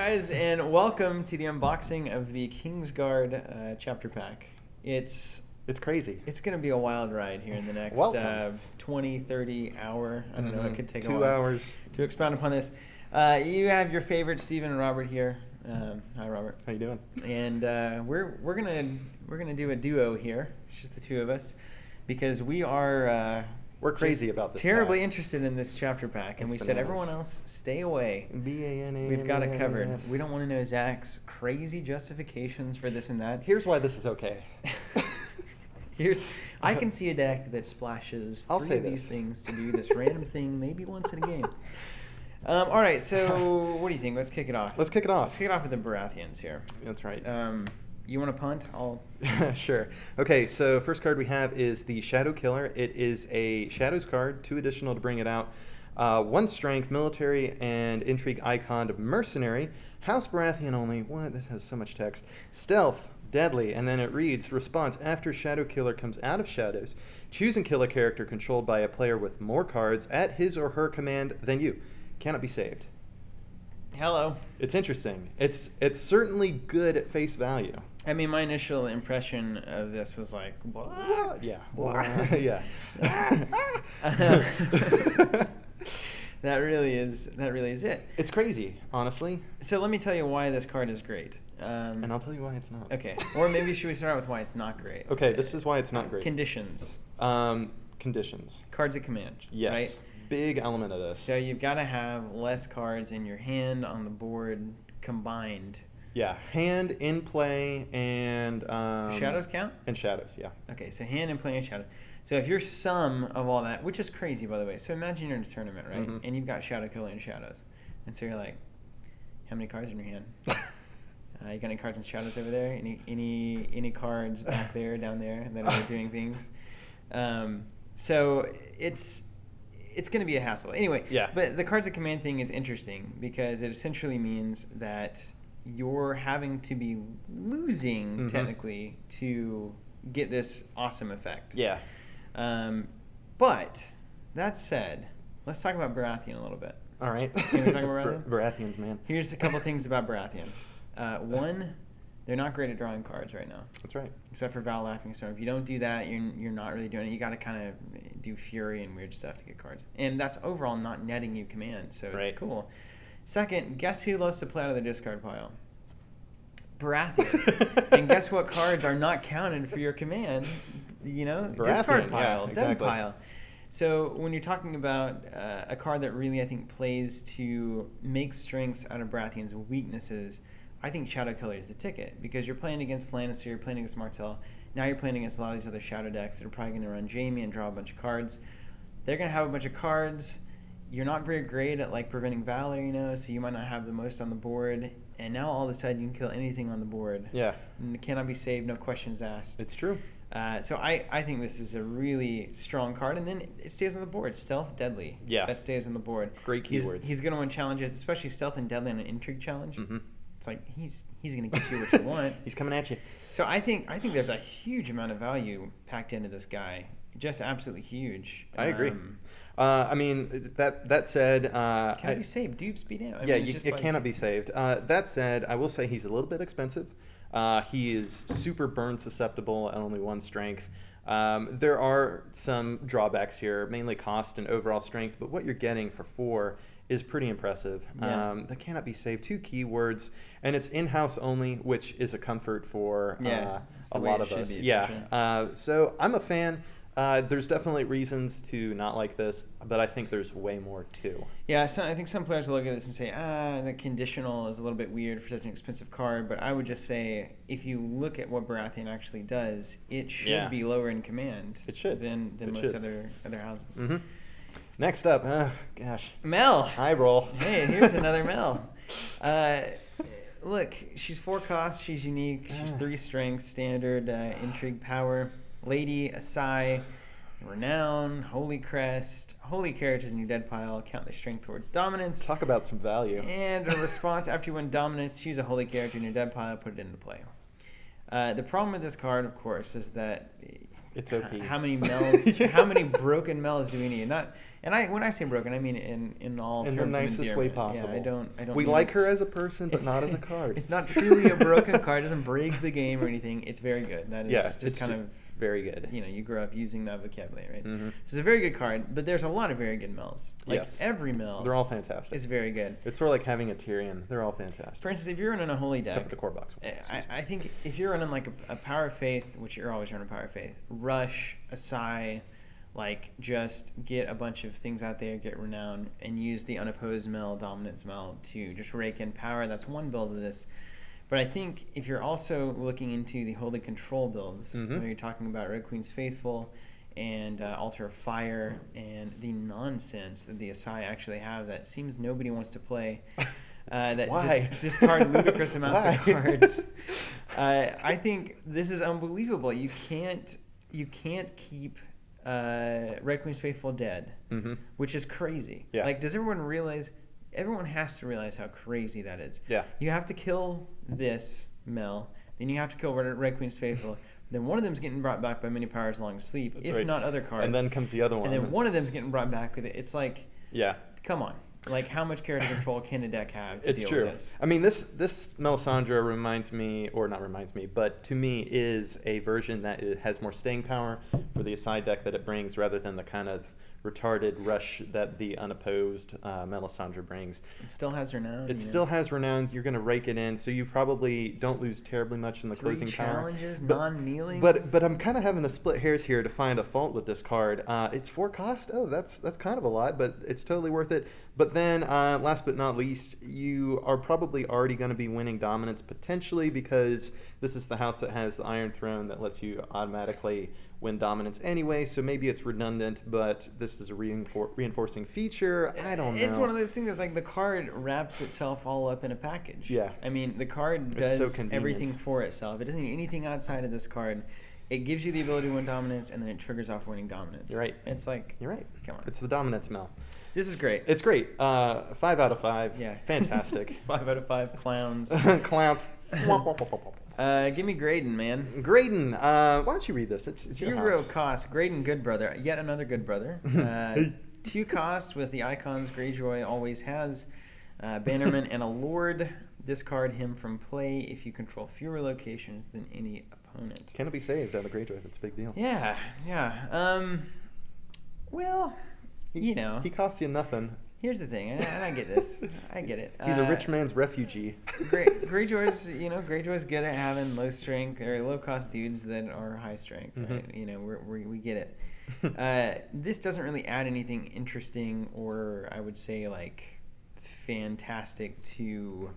guys, and welcome to the unboxing of the Kingsguard uh, chapter pack. It's It's crazy. it's going to be a wild ride here in the next uh, 20, 30 hour. I don't know. It Mhm. could take a two while hours. to expound upon this. Uh, you have your favorite Stephen and Robert here. Um, hi, Robert. How you doing? And uh, we're we're gonna we're gonna do a duo here. It's just the two of us because we are uh, We're crazy just about this Terribly pack. interested in this chapter pack, and It's we said everyone else stay away. B A N A. We've got it covered. We don't want to know Zach's crazy justifications for this and that. Here's why this is okay. Here's I can see a deck that splashes I'll three say of these things to do this random thing maybe once in a game. Um, all right, so what do you think? Let's kick it off. Let's kick it off. Let's kick it off with the Baratheons here. That's right. Um, you want to punt? I'll. sure. Okay, so first card we have is the Shadow Killer. It is a Shadows card, two additional to bring it out. Uh, one strength, military, and intrigue icon of mercenary. House Baratheon only. What? This has so much text. Stealth, deadly, and then it reads response after Shadow Killer comes out of shadows. Choose and kill a character controlled by a player with more cards at his or her command than you. Cannot be saved. Hello. It's interesting. It's it's certainly good at face value. I mean, my initial impression of this was like, what? What? Yeah. What? yeah. that really is that really is it. it's crazy, honestly. So let me tell you why this card is great. Um, And I'll tell you why it's not. okay, or maybe should we start out with why it's not great? Okay, this is why it's not great. Conditions, Um, conditions. cards of command. Yes. Right? Big element of this. So you've got to have less cards in your hand on the board combined. Yeah, hand in play and um, Shadows count? and shadows. Yeah. Okay, so hand in play and shadow. So if your sum of all that, which is crazy by the way. So imagine you're in a tournament, right? Mhm. And you've got Shadow Killer and Shadows, and so you're like, how many cards in your hand? Uh, you got any cards and shadows over there? Any any any cards back there, down there that are doing things? Um, so it's it's going to be a hassle anyway. Yeah. But the cards of command thing is interesting because it essentially means that you're having to be losing Mhm. technically to get this awesome effect. Yeah. Um, but that said, let's talk about Baratheon a little bit. All right. Can we talk about Bar- Baratheon? Baratheons, man. Here's a couple things about Baratheon. Uh, one, they're not great at drawing cards right now, That's right. except for Val Laughing Storm. If you don't do that, you're, you're not really doing it. You got to kind of do Fury and weird stuff to get cards. And that's overall not netting you command, so Right. it's cool. Second, guess who loves to play out of the discard pile? Baratheon. and guess what cards are not counted for your command? You know, Baratheon, discard yeah, pile, dead pile. So when you're talking about uh, a card that really I think plays to make strengths out of Baratheon's weaknesses, I think Shadow Killer is the ticket because you're playing against Lannister, you're playing against Martell. Now you're playing against a lot of these other Shadow decks that are probably going to run Jaime and draw a bunch of cards. They're going to have a bunch of cards. You're not very great at like preventing Valar, you know, so you might not have the most on the board. And now all of a sudden you can kill anything on the board. Yeah. And it cannot be saved, no questions asked. It's true. Uh, so I, I think this is a really strong card, and then it stays on the board. Stealth, deadly. Yeah. that stays on the board. Great He's, keywords. he's going to win challenges, especially stealth and deadly on an intrigue challenge. hmm It's like he's he's going to get you what you want. He's coming at you. So I think I think there's a huge amount of value packed into this guy. Just absolutely huge. I agree. Um, Uh, I mean, that that said, uh, can I- it be saved? Dupes be damned. I yeah, mean, you, it like- cannot be saved. Uh, that said, I will say he's a little bit expensive. Uh, he is super burn susceptible and only one strength. Um, there are some drawbacks here, mainly cost and overall strength, but what you're getting for four is pretty impressive. Yeah. Um, that cannot be saved. Two keywords, and it's in-house only, which is a comfort for Yeah, uh, a lot of us. be, yeah. sure. Uh, so I'm a fan. Uh, there's definitely reasons to not like this, but I think there's way more too. Yeah, so I think some players will look at this and say, ah, the conditional is a little bit weird for such an expensive card. But I would just say, if you look at what Baratheon actually does, it should Yeah. be lower in command. It should. than than It most should. other other houses. hmm Next up, uh, gosh, Mel. high roll. Hey, here's another Mel. Uh, look, she's four costs. She's unique. She's Ah. three strengths, standard, uh, intrigue, power, lady, Asshai, renown, holy crest, holy characters in your dead pile. Count their strength towards dominance. Talk about some value. And a response after you win dominance, choose a holy character in your dead pile, put it into play. Uh, the problem with this card, of course, is that It's OP. How many Mels? Yeah. How many broken Mels do we need? Not, and I when I say broken, I mean in in all in the terms of nicest way possible. Yeah, I don't. I don't. We like her as a person, but not as a card. It's not truly a broken card. It doesn't break the game or anything. It's very good. That is Yeah, just kind of very good. You know, you grow up using that vocabulary, right? Mhm. So it's a very good card, but there's a lot of very good mills. Like Yes. every mill, They're all fantastic. It's very good. It's sort of like having a Tyrion. They're all fantastic. For instance, if you're running a holy deck, Except for the core box. one, I. I think if you're running like a, a power of faith, which you're always running power of faith, rush, Asshai, like just get a bunch of things out there, get renown, and use the unopposed mel, dominance mel to just rake in power. That's one build of this. But I think if you're also looking into the holy control builds, Mhm. where you're talking about Red Queen's Faithful and uh, Altar of Fire and the nonsense that the Asshai actually have that seems nobody wants to play. Uh, that Why? just discard ludicrous amounts of cards. Uh, I think this is unbelievable. You can't you can't keep uh, Red Queen's Faithful dead, Mhm. which is crazy. Yeah. Like, does everyone realize? Everyone has to realize how crazy that is. Yeah. You have to kill this Mel, then you have to kill Red, Red Queen's Faithful. then one of them's getting brought back by many powers long sleep, That's if right. not other cards. And then comes the other one. And then one of them's getting brought back with it. It's like, Yeah. come on. Like, how much character control can a deck have to It's true. I mean, this this Melisandre reminds me, or not reminds me, but to me is a version that it has more staying power for the side deck that it brings, rather than the kind of retarded rush that the unopposed uh, Melisandre brings. It still has renown. It you know. still has renown. You're going to rake it in, so you probably don't lose terribly much in the Three closing power. challenges, But- non-kneeling. But but I'm kind of having to split hairs here to find a fault with this card. Uh, it's four cost. Oh, that's that's kind of a lot, but it's totally worth it. But then, uh, last but not least, you are probably already going to be winning dominance potentially because this is the house that has the Iron Throne that lets you automatically win dominance anyway. So maybe it's redundant, but this is a reinfor- reinforcing feature. I don't know. It's one of those things that's like the card wraps itself all up in a package. Yeah. I mean, the card does so everything for itself. It doesn't need anything outside of this card. It gives you the ability to win dominance, and then it triggers off winning dominance. You're right. It's like, You're right. Come on. It's the dominance Mel. this is great. It's great. Uh, five out of five. yeah. Fantastic. five out of five clowns. Clowns. uh, give me Greydon, man. Greydon, uh, why don't you read this? It's, it's your Zero house. cost. Greydon, good brother. Yet another good brother. Uh, two costs with the icons Greyjoy always has. Uh, Bannerman and a Lord. Discard him from play if you control fewer locations than any opponent. Can it be saved out of Greyjoy? That's a big deal. Yeah, yeah. Um, well, He- you know, He costs you nothing. Here's the thing, and I, I get this. I get it. He's a Uh, rich man's refugee. Grey, Greyjoy's, you know, Greyjoy's good at having low strength or low cost dudes that are high strength, Mhm. right? You know, we're, we we get it. uh, this doesn't really add anything interesting or I would say like fantastic to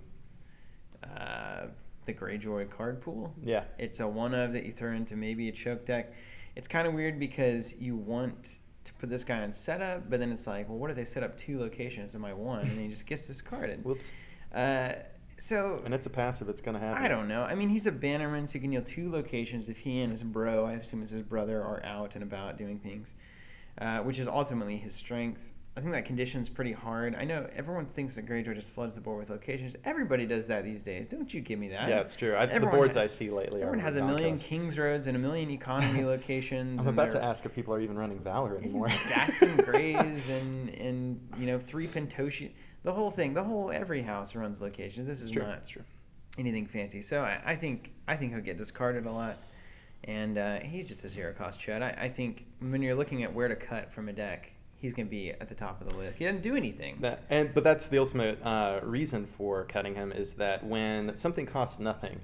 uh, the Greyjoy card pool. yeah. It's a one of that you throw into maybe a choke deck. It's kind of weird because you want put this guy on setup, but then it's like, well, what if they set up two locations in my one, and he just gets discarded. Whoops. Uh, so And it's a passive. It's going to happen. I don't know. I mean, he's a bannerman, so he can kneel two locations if he and his bro, I assume it's his brother, are out and about doing things, uh, which is ultimately his strength. I think that condition's pretty hard. I know everyone thinks that Greyjoy just floods the board with locations. Everybody does that these days. Don't you give me that? Yeah, it's true. I, the boards I see lately Everyone has a million. Kings Roads and a million economy locations. I'm about to ask if people are even running Valar anymore. Gaston Grays and and you know three Pentoshi. The whole thing, the whole every house runs locations. This is true. not true. anything fancy. So I, I think I think he'll get discarded a lot, and uh, he's just a zero cost chat. I, I think when you're looking at where to cut from a deck, he's going to be at the top of the list. He doesn't do anything. That, and but that's the ultimate uh, reason for cutting him is that when something costs nothing,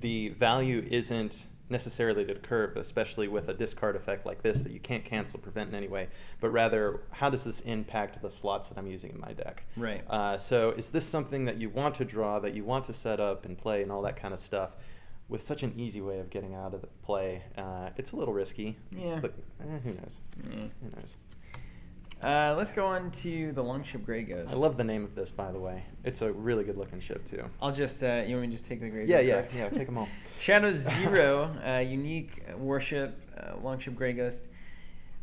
the value isn't necessarily to the curve, especially with a discard effect like this that you can't cancel, prevent in any way, but rather how does this impact the slots that I'm using in my deck? Right. Uh, so is this something that you want to draw, that you want to set up and play, and all that kind of stuff? With such an easy way of getting out of the play, uh, it's a little risky. Yeah. But eh, who knows? Yeah. Who knows? Uh, let's go on to the Longship Grey Ghost. I love the name of this, by the way. It's a really good looking ship too. I'll just uh, you want me to just take the Grey Yeah, Ghost yeah, cards? yeah. Take them all. Shadow Zero, uh, unique warship, uh, Longship Grey Ghost.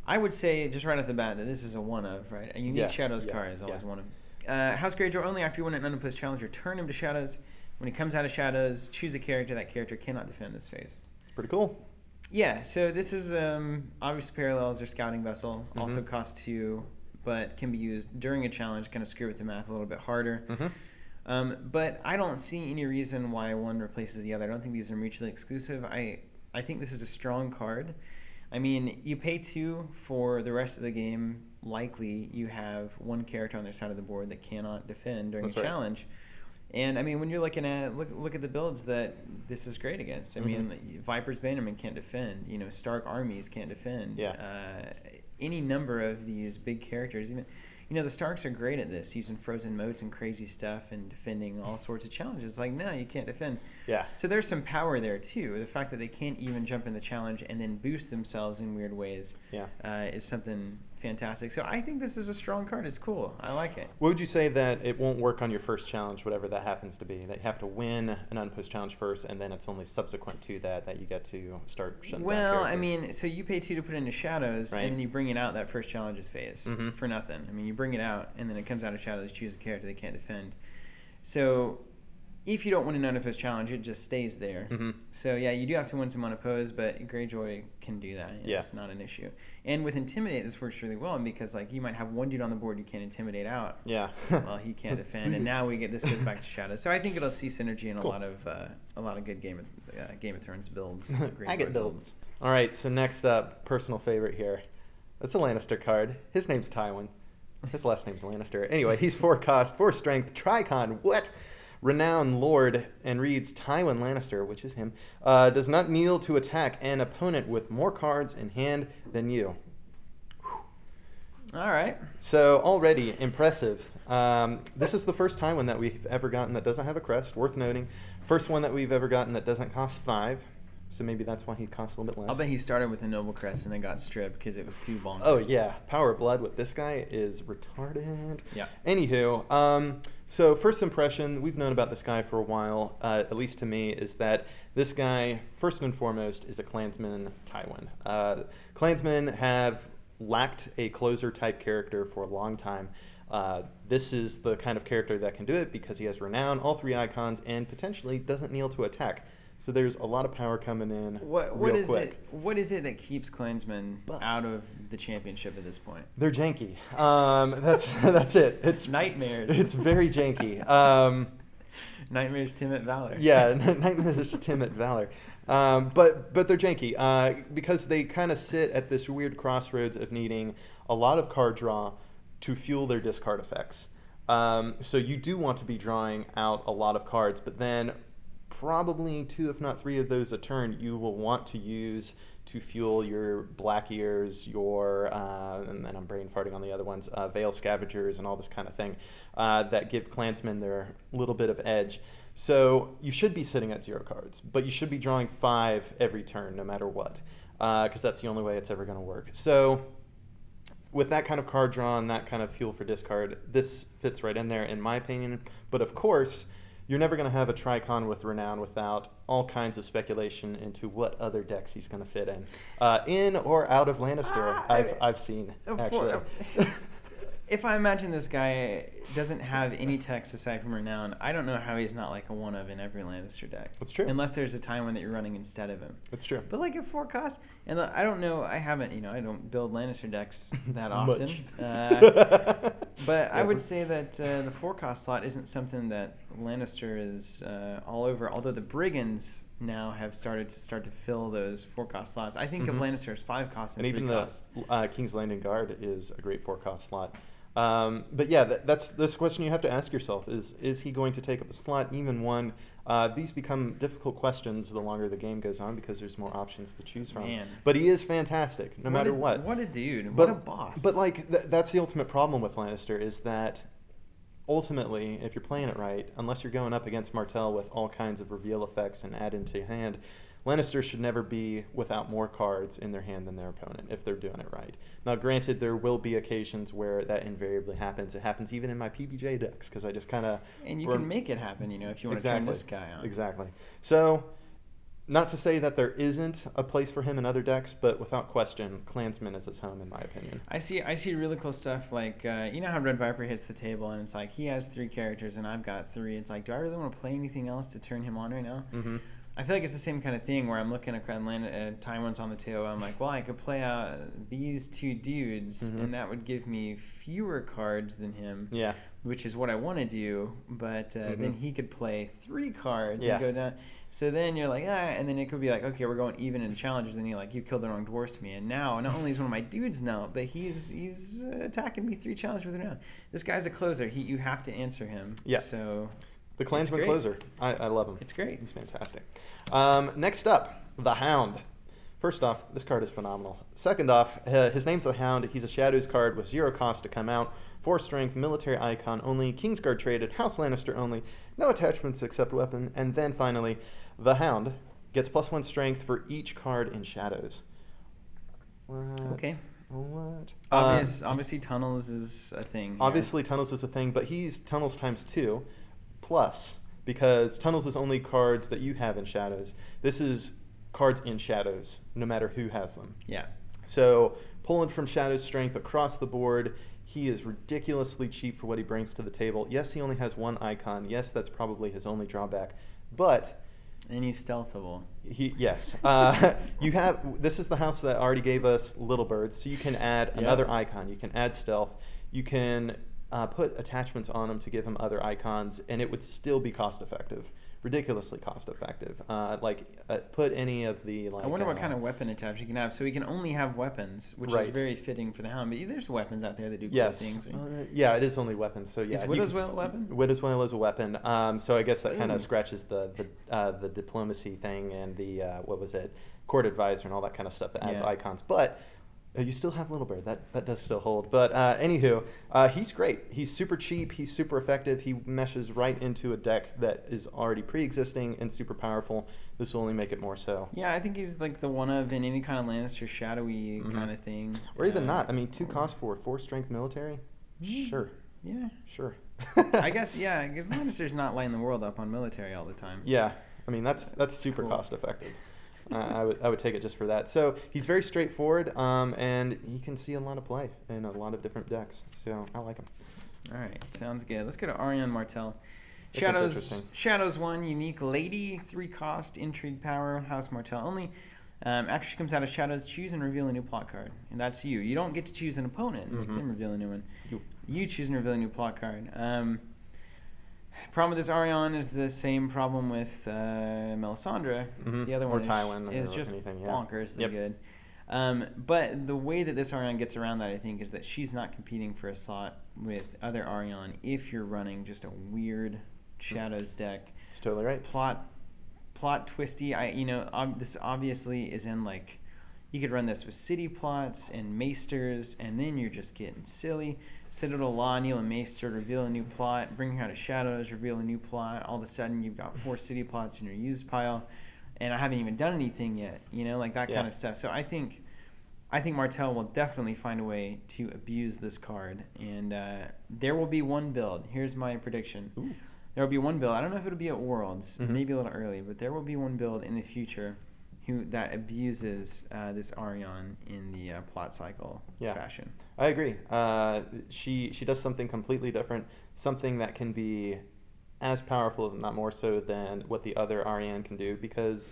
I would say just right off the bat that this is a one of right. A unique Yeah, Shadows yeah, card is always yeah. one of. Uh, House Greyjoy only after you win an unopposed challenger, turn him to Shadows. When he comes out of Shadows, choose a character. That character cannot defend this phase. It's pretty cool. Yeah, so this is um, obvious parallels or scouting vessel. Also Mhm. costs two, but can be used during a challenge. Kind of screw with the math a little bit harder. Mhm. Um, but I don't see any reason why one replaces the other. I don't think these are mutually exclusive. I I think this is a strong card. I mean, you pay two for the rest of the game. Likely, you have one character on their side of the board that cannot defend during That's a right. challenge. And I mean, when you're looking at look look at the builds that this is great against. I Mhm. mean, Viper's Bannerman can't defend. You know, Stark armies can't defend. Yeah. Uh, any number of these big characters, even you know, the Starks are great at this, using frozen moats and crazy stuff and defending all sorts of challenges. Like, no, you can't defend. Yeah. So there's some power there too. The fact that they can't even jump in the challenge and then boost themselves in weird ways Yeah. uh, is something fantastic. So I think this is a strong card. It's cool. I like it. What would you say that it won't work on your first challenge, whatever that happens to be? That you have to win an unpost challenge first, and then it's only subsequent to that that you get to start shutting Well, I mean, so you pay two to put into shadows, Right. and then you bring it out that first challenges phase Mhm. for nothing. I mean, you bring it out, and then it comes out of shadows. Choose a character they can't defend. So, if you don't win an unopposed challenge, it just stays there. Mhm. So yeah, you do have to win some unopposed, but Greyjoy can do that. Yeah. It's not an issue. And with intimidate, this works really well because like you might have one dude on the board you can't intimidate out. Yeah. Well, he can't defend, and now we get this goes back to shadows. So I think it'll see synergy in a lot of uh, a lot of good Game of uh, Game of Thrones builds. I get builds. All right, so next up, personal favorite here. That's a Lannister card. His name's Tywin. His last name's Lannister. Anyway, he's four cost, four strength, Tricon. What? Renowned Lord and reads Tywin Lannister, which is him, uh, does not kneel to attack an opponent with more cards in hand than you. All right. So already impressive. Um, this is the first Tywin that we've ever gotten that doesn't have a crest. Worth noting. First one that we've ever gotten that doesn't cost five. So maybe that's why he costs a little bit less. I'll bet he started with a noble crest and then got stripped because it was too bonkers. Oh yeah, Power of Blood with this guy is retarded. Yeah. Anywho, um, so first impression, we've known about this guy for a while. Uh, at least to me, is that this guy first and foremost is a Clansman Tywin. Uh, Clansmen have lacked a closer type character for a long time. Uh, this is the kind of character that can do it because he has renown, all three icons, and potentially doesn't kneel to attack. So there's a lot of power coming in What what is quick. it? What is it that keeps Clansmen But- out of the championship at this point? They're janky. Um, that's that's it. It's Nightmares. It's very janky. Um, Nightmares, Timid Valor. yeah, Nightmares is Timid Valor. Um, but but they're janky uh, because they kind of sit at this weird crossroads of needing a lot of card draw to fuel their discard effects. Um, so you do want to be drawing out a lot of cards, but then probably two, if not three of those a turn, you will want to use to fuel your Black Ears, your, uh, and then I'm brain farting on the other ones, uh, Veil Scavengers, and all this kind of thing uh, that give Clansmen their little bit of edge. So you should be sitting at zero cards, but you should be drawing five every turn, no matter what, because that's the only way it's ever going to work. So with that kind of card draw and that kind of fuel for discard, this fits right in there, in my opinion. But of course, you're never going to have a Tricon with Renown without all kinds of speculation into what other decks he's going to fit in, uh, in or out of Lannister. Ah, I- I've, I've seen for- actually. if I imagine this guy doesn't have any text aside from renown, I don't know how he's not like a one of in every Lannister deck. That's true. Unless there's a time when that you're running instead of him. That's true. But like at four costs, and I don't know, I haven't, you know, I don't build Lannister decks that often. Uh, but I would say that uh, the four cost slot isn't something that Lannister is uh, all over. Although the Brigands now have started to start to fill those four cost slots. I think Mhm. of Lannister as five cost and, and even three the cost. uh, King's Landing Guard is a great four cost slot. Um, but yeah, that, that's this question you have to ask yourself: is is he going to take up a slot, even one? Uh, these become difficult questions the longer the game goes on because there's more options to choose from. Man. But he is fantastic, no matter a, what. What a dude! But, what a boss! But like th- that's the ultimate problem with Lannister is that ultimately, if you're playing it right, unless you're going up against Martell with all kinds of reveal effects and add into your hand, Lannister should never be without more cards in their hand than their opponent if they're doing it right. Now, granted, there will be occasions where that invariably happens. It happens even in my PBJ decks because I just kind of and you can make it happen, you know, if you want exactly to turn this guy on. exactly. So. Not to say that there isn't a place for him in other decks, but without question, Clansman is his home, in my opinion. I see. I see really cool stuff like uh, you know how Red Viper hits the table and it's like he has three characters and I've got three. It's like, do I really want to play anything else to turn him on right now? Mm-hmm. I feel like it's the same kind of thing where I'm looking at land uh, Tywin's on the tail. I'm like, well, I could play out these two dudes, Mhm. and that would give me fewer cards than him, Yeah. which is what I want to do. But uh, then Mhm. he could play three cards Yeah. and go down. So then you're like, ah, and then it could be like, okay, we're going even in challenges. Then you're like, you killed the wrong dwarfs to me, and now not only is one of my dudes now, but he's he's attacking me three challenges with a round. This guy's a closer. He you have to answer him. Yeah. So The Clansman closer. I, I love him. it's great. He's fantastic. Um, next up, the Hound. First off, this card is phenomenal. Second off, uh, his name's the Hound. He's a Shadows card with zero cost to come out. Four strength, military icon only, Kingsguard traded, House Lannister only, no attachments except weapon. And then finally, the Hound gets plus one strength for each card in Shadows. What? Okay. What? Obvious, Uh, obviously, tunnels is a thing. here. Obviously, tunnels is a thing, but he's tunnels times two, plus because tunnels is only cards that you have in shadows. This is cards in shadows, no matter who has them. Yeah. So pulling from shadows strength across the board, he is ridiculously cheap for what he brings to the table. Yes, he only has one icon. Yes, that's probably his only drawback, but And he's stealthable. he yes. Uh, you have this is the house that already gave us little birds, so you can add Yeah. another icon. You can add stealth. You can uh, put attachments on him to give him other icons, and it would still be cost effective. Ridiculously cost effective. Uh, like uh, put any of the like. I wonder what uh, kind of weapon attach you can have. So he can only have weapons, which Right. is very fitting for the hound. But there's weapons out there that do cool Yes. things. Uh, yeah, it is only weapons. So yeah, Is Widow's could- Wail a weapon? Widow's Wail is a weapon. Um, so I guess that kind of scratches the the, uh, the diplomacy thing and the uh, what was it, court advisor and all that kind of stuff that adds Yeah. icons. But you still have Little Bird. That that does still hold. But uh, anywho, uh, he's great. He's super cheap. He's super effective. He meshes right into a deck that is already pre-existing and super powerful. This will only make it more so. Yeah, I think he's like the one of in any kind of Lannister shadowy Mhm. kind of thing. Or even Uh, not. I mean, two cost for four strength military. Mm. Sure, Yeah. sure. I guess yeah, because Lannister's not lighting the world up on military all the time. Yeah, I mean that's that's super Cool. cost effective. Uh, I would I would take it just for that. So he's very straightforward, um, and he can see a lot of play in a lot of different decks. So I like him. All right, sounds good. Let's go to Arianne Martell. This Shadows. Shadows one, unique lady, three cost, intrigue power, House Martell only. Um, after she comes out of Shadows, choose and reveal a new plot card, and that's you. You don't get to choose an opponent, make Mhm. them reveal a new one. You- You choose and reveal a new plot card. Um, problem with this Arianne is the same problem with uh, Melisandre. Mhm. The other Or one is, Tywin is or just anything, yeah. bonkersly Yep. good. Um, but the way that this Arianne gets around that, I think, is that she's not competing for a slot with other Arianne if you're running just a weird Shadows deck. It's totally right. Plot, plot twisty. I you know ob- this obviously is in like you could run this with city plots and maesters, and then you're just getting silly. Citadel Law, kneel and Maester reveal a new plot. Bringing out of Shadows reveal a new plot. All of a sudden, you've got four city plots in your used pile, and I haven't even done anything yet. You know, like that Yeah. kind of stuff. So I think, I think Martell will definitely find a way to abuse this card, and uh, there will be one build. Here's my prediction. Ooh. There will be one build. I don't know if it'll be at Worlds, Mhm. maybe a little early, but there will be one build in the future who that abuses uh, this Arianne in the uh, plot cycle Yeah. fashion. I agree. Uh, she she does something completely different, something that can be as powerful, if not more so, than what the other Arianne can do because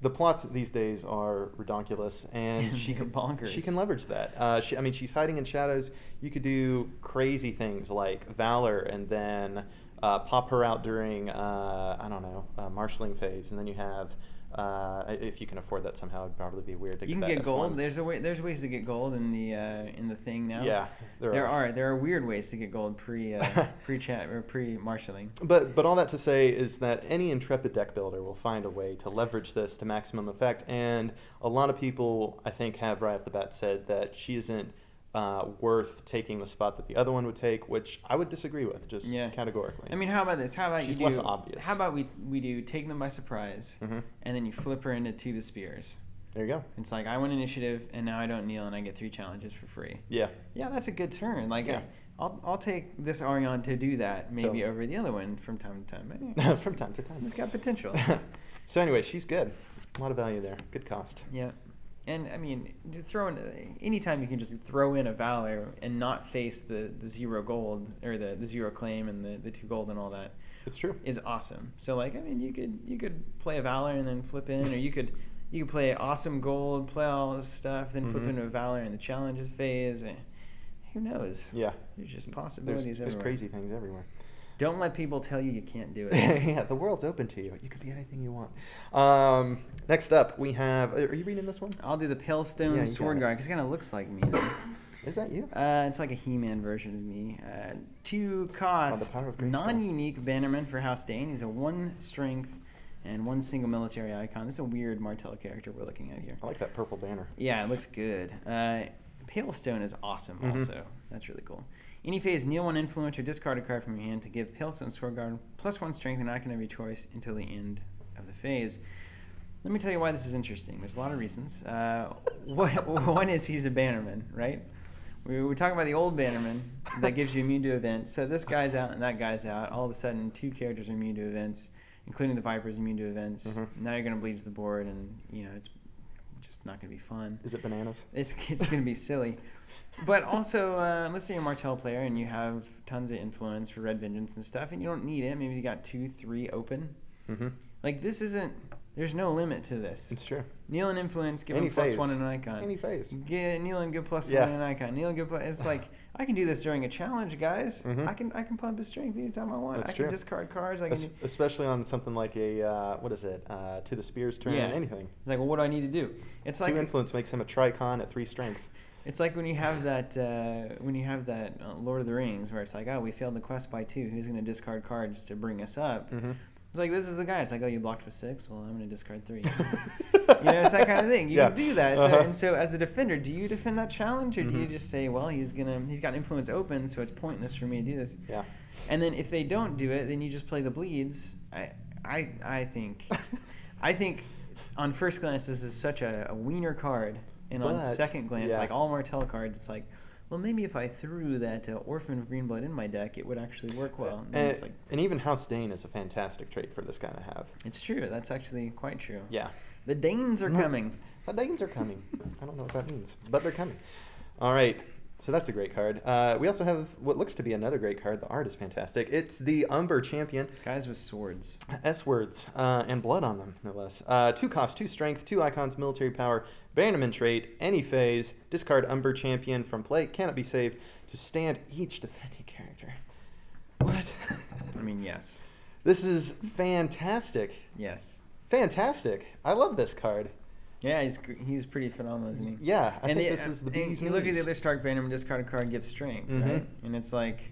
the plots these days are redonkulous, and she can bonkers. She can leverage that. Uh, she, I mean, she's hiding in shadows. You could do crazy things like Valar, and then uh, pop her out during uh, I don't know uh, marshaling phase, and then you have. Uh, if you can afford that somehow, it'd probably be weird to You can that get as gold. There's a way. There's ways to get gold in the uh, in the thing now. Yeah, there, there are. are. There are weird ways to get gold pre uh, pre chat or pre marshaling. But but all that to say is that any intrepid deck builder will find a way to leverage this to maximum effect, and a lot of people I think have right off the bat said that she isn't uh, worth taking the spot that the other one would take, which I would disagree with, just Yeah. categorically. I mean, how about this? How about She's you do? less obvious. How about we we do take them by surprise, Mhm. and then you flip her into two the spears. there you go. It's like I win initiative, and now I don't kneel, and I get three challenges for free. Yeah, Yeah, that's a good turn. Like, Yeah. I'll I'll take this Arianne to do that maybe over the other one from time to time. From time to time. It's got potential. so anyway, she's good. A lot of value there. Good cost. yeah. And I mean, you throw in anytime you can just throw in a Valar and not face the, the zero gold or the, the zero claim and the, the two gold and all that It's true. is awesome. So like I mean you could you could play a Valar and then flip in or you could you could play awesome gold, play all this stuff, then flip Mhm. into a Valar in the challenges phase. and Who knows? Yeah. There's just There's, possibilities there's everywhere. crazy things everywhere. Don't let people tell you you can't do it. yeah, the world's open to you. You could be anything you want. Um, next up, we have. Are you reading this one? I'll do the Pale Yeah, Stone you Sword. Guard because it kind of looks like me. Is that you? Uh, it's like a He-Man version of me. Uh, two cost, Grayskull. non-unique bannerman for House Dayne. He's a one strength and one single military icon. This is a weird Martell character we're looking at here. I like that purple banner. Yeah, it looks good. Uh, Pale Stone is awesome. Mhm. Also, that's really cool. Any phase, kneel one influence or discard a card from your hand to give Pale Stone Sword Guard plus one strength and icon of your choice until the end of the phase. Let me tell you why this is interesting. There's a lot of reasons. Uh, one one is he's a bannerman, right? We were talking about the old bannerman that gives you immune to events. So this guy's out and that guy's out. All of a sudden, two characters are immune to events, including the Vipers immune to events. Mhm. Now you're going to bleach the board, and you know it's just not going to be fun. Is it bananas? It's it's going to be silly. But also, uh, let's say you're a Martell player and you have tons of influence for Red Vengeance and stuff, and you don't need it. Maybe you got two, three open. Mm-hmm. Like this isn't. There's no limit to this. It's true. Kneel and influence, give Any him phase. one and an icon. Any phase. Get kneel and give plus Yeah. one and an icon. Kneel and give plus. It's like I can do this during a challenge, guys. Mhm. I can I can pump his strength anytime I want. That's I can true. discard cards. I can. Es- do, especially on something like a uh, what is it? Uh, to the spears turn. Yeah. Anything. it's like, well, what do I need to do? It's like Two influence makes him a tricon at three strength. It's like when you have that uh, when you have that uh, Lord of the Rings where it's like, oh, we failed the quest by two. Who's going to discard cards to bring us up? Mm-hmm. It's like this is the guy. It's like, oh, you blocked with six. Well, I'm going to discard three. you know, it's that kind of thing. You Yeah. can do that. So, Uh-huh. And so, as the defender, do you defend that challenge, or do you Mhm. just say, well, he's gonna he's got influence open, so it's pointless for me to do this? Yeah. And then if they don't do it, then you just play the bleeds. I I I think I think on first glance this is such a, a wiener card, and on second glance, yeah. like all Martell cards, it's like, well, maybe if I threw that uh, Orphan of Greenblood in my deck, it would actually work well. And And, it's like and even House Dayne is a fantastic trait for this guy to have. it's true. That's actually quite true. Yeah. The Daynes are coming. The Daynes are coming. I don't know what that means, but they're coming. All right. So that's a great card. Uh, we also have what looks to be another great card. The art is fantastic. It's the Umber Champion. Guys with swords. S words uh, and blood on them, no less. Uh, two cost, two strength, two icons, military power, bannerman trait, any phase, discard Umber Champion from play, cannot be saved, to stand each defending character. What? I mean, yes, this is fantastic. yes. Fantastic. I love this card. Yeah, he's he's pretty phenomenal, isn't he? Yeah, I and think the- this is the and bee's You look at the other Stark Bannerman, discard a card, give strength, Mhm. right? And it's like,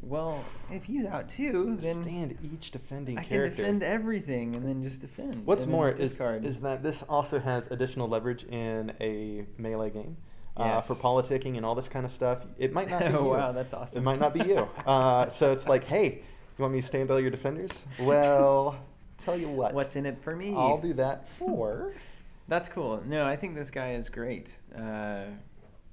well, if he's out too, then stand each defending I can defend everything and then just defend. What's more is, is that this also has additional leverage in a melee game. Uh, for politicking and all this kind of stuff, it might not be Oh, you. wow, that's awesome. It might not be you. Uh, so it's like, hey, you want me to stand all your defenders? Well, tell you what. What's in it for me? I'll do that for. That's cool. No, I think this guy is great. Uh,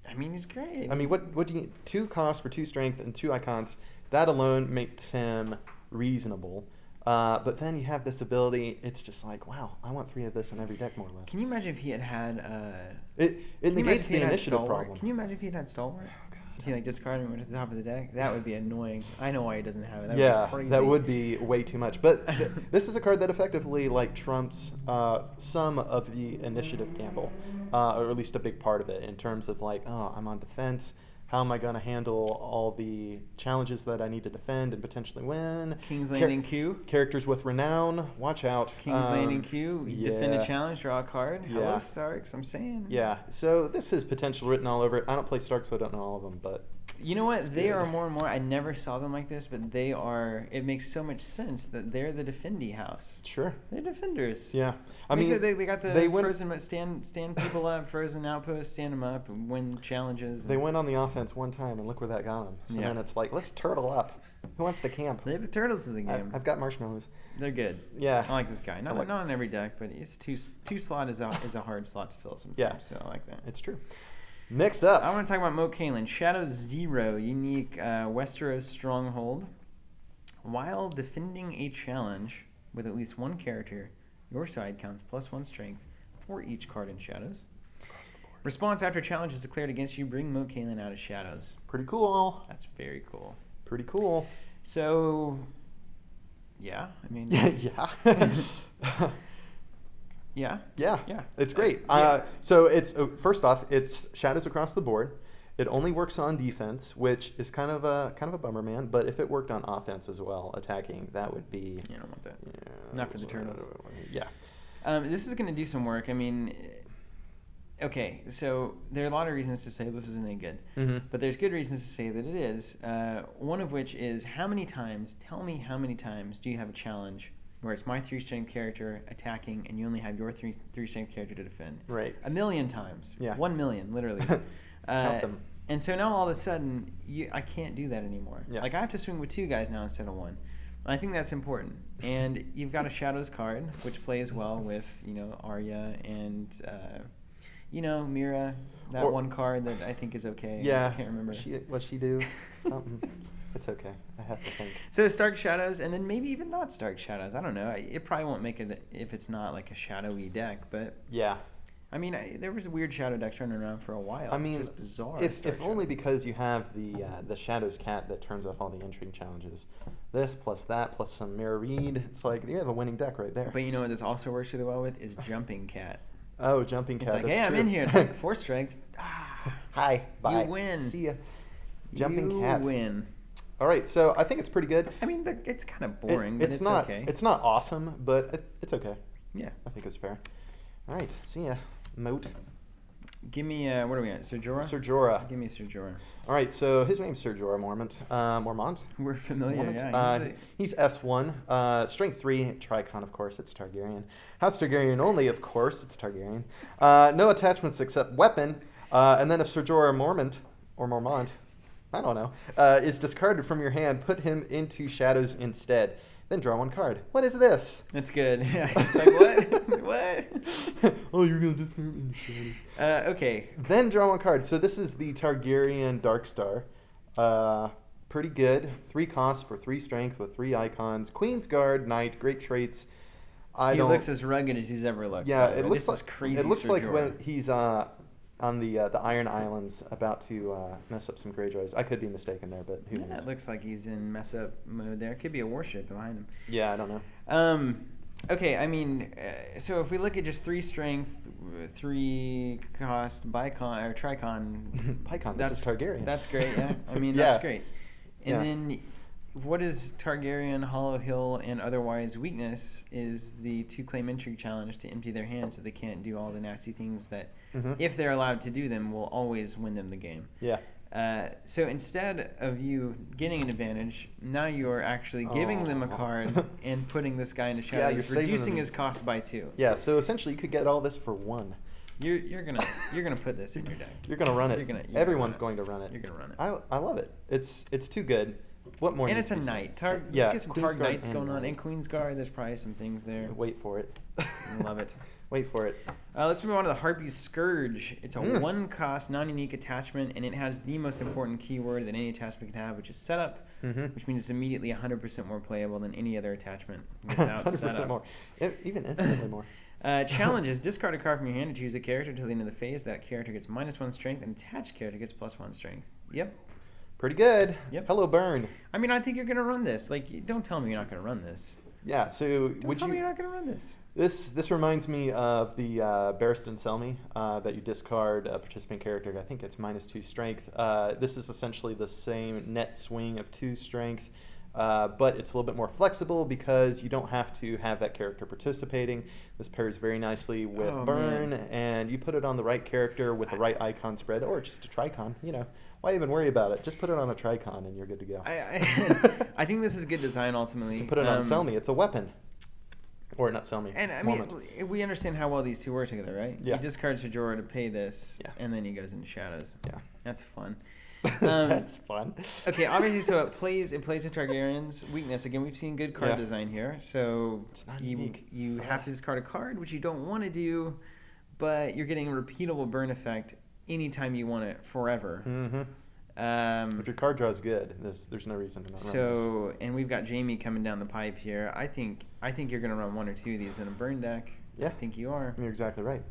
I mean, he's great. I mean, what what do you two costs for two strength and two icons? That alone makes him reasonable. Uh, but then you have this ability. It's just like, wow, I want three of this in every deck, more or less. Can you imagine if he had had? Uh, It it can you imagine negates the initiative Stalwart? problem. Can you imagine if he had had Stalwart? Oh, He like discarded him at the top of the deck. That would be annoying. I know why he doesn't have it. That yeah, would be crazy. that would be way too much. But th- this is a card that effectively like trumps uh, some of the initiative gamble, uh, or at least a big part of it in terms of like, oh, I'm on defense. How am I going to handle all the challenges that I need to defend and potentially win? King's Char- Landing Q. Characters with renown, watch out. King's Um, Landing Q. You defend a challenge, draw a card. Hello, Yeah. Starks. I'm saying. Yeah, so this is potential written all over it. I don't play Stark, so I don't know all of them, but You know what? They are more and more. I never saw them like this, but they are. It makes so much sense that they're the Defendi house. sure. They're defenders. Yeah, I mean, they, they got the they went- frozen stand stand people up, frozen outposts, stand them up, and win challenges. They went on the offense one time, and look where that got them. So Yeah. then it's like, let's turtle up. Who wants to camp? They're the turtles of the game. I've got marshmallows. They're good. Yeah. I like this guy. Not, like- not on every deck, but it's two two slot is a is a hard slot to fill sometimes. Yeah. So I like that. It's true. Next up, I want to talk about Moat Cailin. Shadow Zero, unique uh, Westeros stronghold. While defending a challenge with at least one character, your side counts plus one strength for each card in Shadows. Response after challenge is declared against you, bring Moat Cailin out of shadows. Pretty cool. That's very cool. Pretty cool. So, yeah, I mean, Yeah, yeah. yeah. yeah. It's great. Yeah. Uh, so it's uh, first off, it's shadows across the board. It only works on defense, which is kind of a kind of a bummer, man. But if it worked on offense as well, attacking, that would be You don't want that. yeah, Not for the Turtles. Yeah. Um, this is going to do some work. I mean, okay, so there are a lot of reasons to say this isn't any good, hmm but there's good reasons to say that it is. Uh, one of which is how many times, tell me how many times do you have a challenge where it's my three strength character attacking and you only have your three, three strength character to defend? Right. A million times. Yeah. One million, literally. Count them. And so now all of a sudden, you, I can't do that anymore. Yeah. Like I have to swing with two guys now instead of one. I think that's important. And you've got a Shadows card, which plays well with you know Arya and uh, you know Meera. That Or- one card that I think is okay. Yeah. I can't remember. She, what she do? Something. It's okay. I have to think. So Stark Shadows, and then maybe even not Stark Shadows. I don't know. It probably won't make it if it's not like a shadowy deck. But Yeah. I mean, I, there was a weird shadow decks running around for a while. I mean, it's just bizarre. if, if only because you have the uh, the Shadows Cat that turns off all the intrigue challenges. This plus that plus some Meera Reed. It's like you have a winning deck right there. But you know what this also works really well with is Jumping Cat. oh, Jumping Cat. It's like, hey, I'm in here. It's like four strength. Ah, Hi. Bye. You win. See ya. Jumping you Cat. win. All right. So I think it's pretty good. I mean, the, it's kind of It- boring, but it's, it's, not. okay. It's not awesome, but it, it's okay. yeah. I think it's fair. All right. See ya. Moat. Give me uh, what are we at? Sir Jorah. Sir Jorah. Give me Sir Jorah. All right. So his name's Sir Jorah Mormont. Uh, Mormont. We're familiar. Mormont. Yeah. Uh, he's he's S1. Uh, strength 3. Tricon, of course. It's Targaryen. House Targaryen only, of course. It's Targaryen. Uh, no attachments except weapon. Uh, and then if Sir Jorah Mormont, or Mormont, I don't know, uh, is discarded from your hand, put him into shadows instead. Then draw one card. What is this? that's good. Yeah. It's like what? what? oh, you're going to discard in shadows. Uh, okay. Then draw one card. So this is the Targaryen Darkstar. Uh, pretty good. Three costs for three strength with three icons. Queen's Guard, Knight, great traits. I he don't. looks as rugged as he's ever looked. yeah, it looks like crazy. it looks like when he's uh, on the uh, the Iron Islands about to uh, mess up some Greyjoys. I could be mistaken there, but who Yeah, knows? it looks like he's in mess up mode there. Could be a warship behind him. yeah, I don't know. Um, okay, I mean, uh, so if we look at just three strength, three cost, bicon or tricon, Pycon, this is Targaryen. That's great. Yeah, I mean Yeah. that's great. And Yeah. then, what is Targaryen, Hollow Hill, and otherwise weakness is the two claim intrigue challenge to empty their hands so they can't do all the nasty things that, Mhm. if they're allowed to do them, will always win them the game. Yeah. Uh, so instead of you getting an advantage, now you're actually giving them a card and putting this guy into Yeah, shadows, you're reducing his cost by two. Yeah. So essentially, you could get all this for one. You're you're gonna you're gonna put this in your deck. You're gonna run it. You're gonna- you're gonna Everyone's run it. going to run it. You're gonna run it. I, I love it. It's it's too good. What more? and it's a be said? knight. Yeah, let's get some Targ knights going on. in And Queen's Guard, there's probably some things there. Wait for it. Love it. Wait for it. Uh, let's move on to the Harpy's Scourge. It's a Mm. one cost, non unique attachment, and it has the most important keyword that any attachment can have, which is setup, Mhm. which means it's immediately 100% more playable than any other attachment without 100% setup. more. E- Even infinitely more. Uh, challenges discard a card from your hand to choose a character until the end of the phase. That character gets minus one strength, and attached character gets plus one strength. Yep. Pretty good. Yep. Hello, Burn. I mean, I think you're gonna run this. Like, you- don't tell me you're not gonna run this. Yeah. So Don't would tell me you? you're not gonna run this. This this reminds me of the uh, Barristan Selmy uh, that you discard a participant character. I think it's minus two strength. Uh, this is essentially the same net swing of two strength, uh, but it's a little bit more flexible because you don't have to have that character participating. This pairs very nicely with Oh, Burn, man. and you put it on the right character with the right icon spread, or just a tricon. You know, why even worry about it? Just put it on a tricon, and you're good to go. I I, I think this is a good design ultimately. You can put it on Um, Selmy. It's a weapon. Or not Selmy. And I mean, Mormont. we understand how well these two work together, right? Yeah. He discards a Jorah to pay this, Yeah. and then he goes into shadows. Yeah. That's fun. Um, That's fun. Okay, obviously, so it plays it plays into Targaryen's weakness. Again, we've seen good card Yeah. design here. So you you have to discard a card, which you don't want to do, but you're getting a repeatable burn effect anytime you want it forever. hmm Um, If your card draw is good, there's there's no reason to not run this. so and we've got Jaime coming down the pipe here. I think I think you're gonna run one or two of these in a burn deck. Yeah. I think you are. You're exactly right.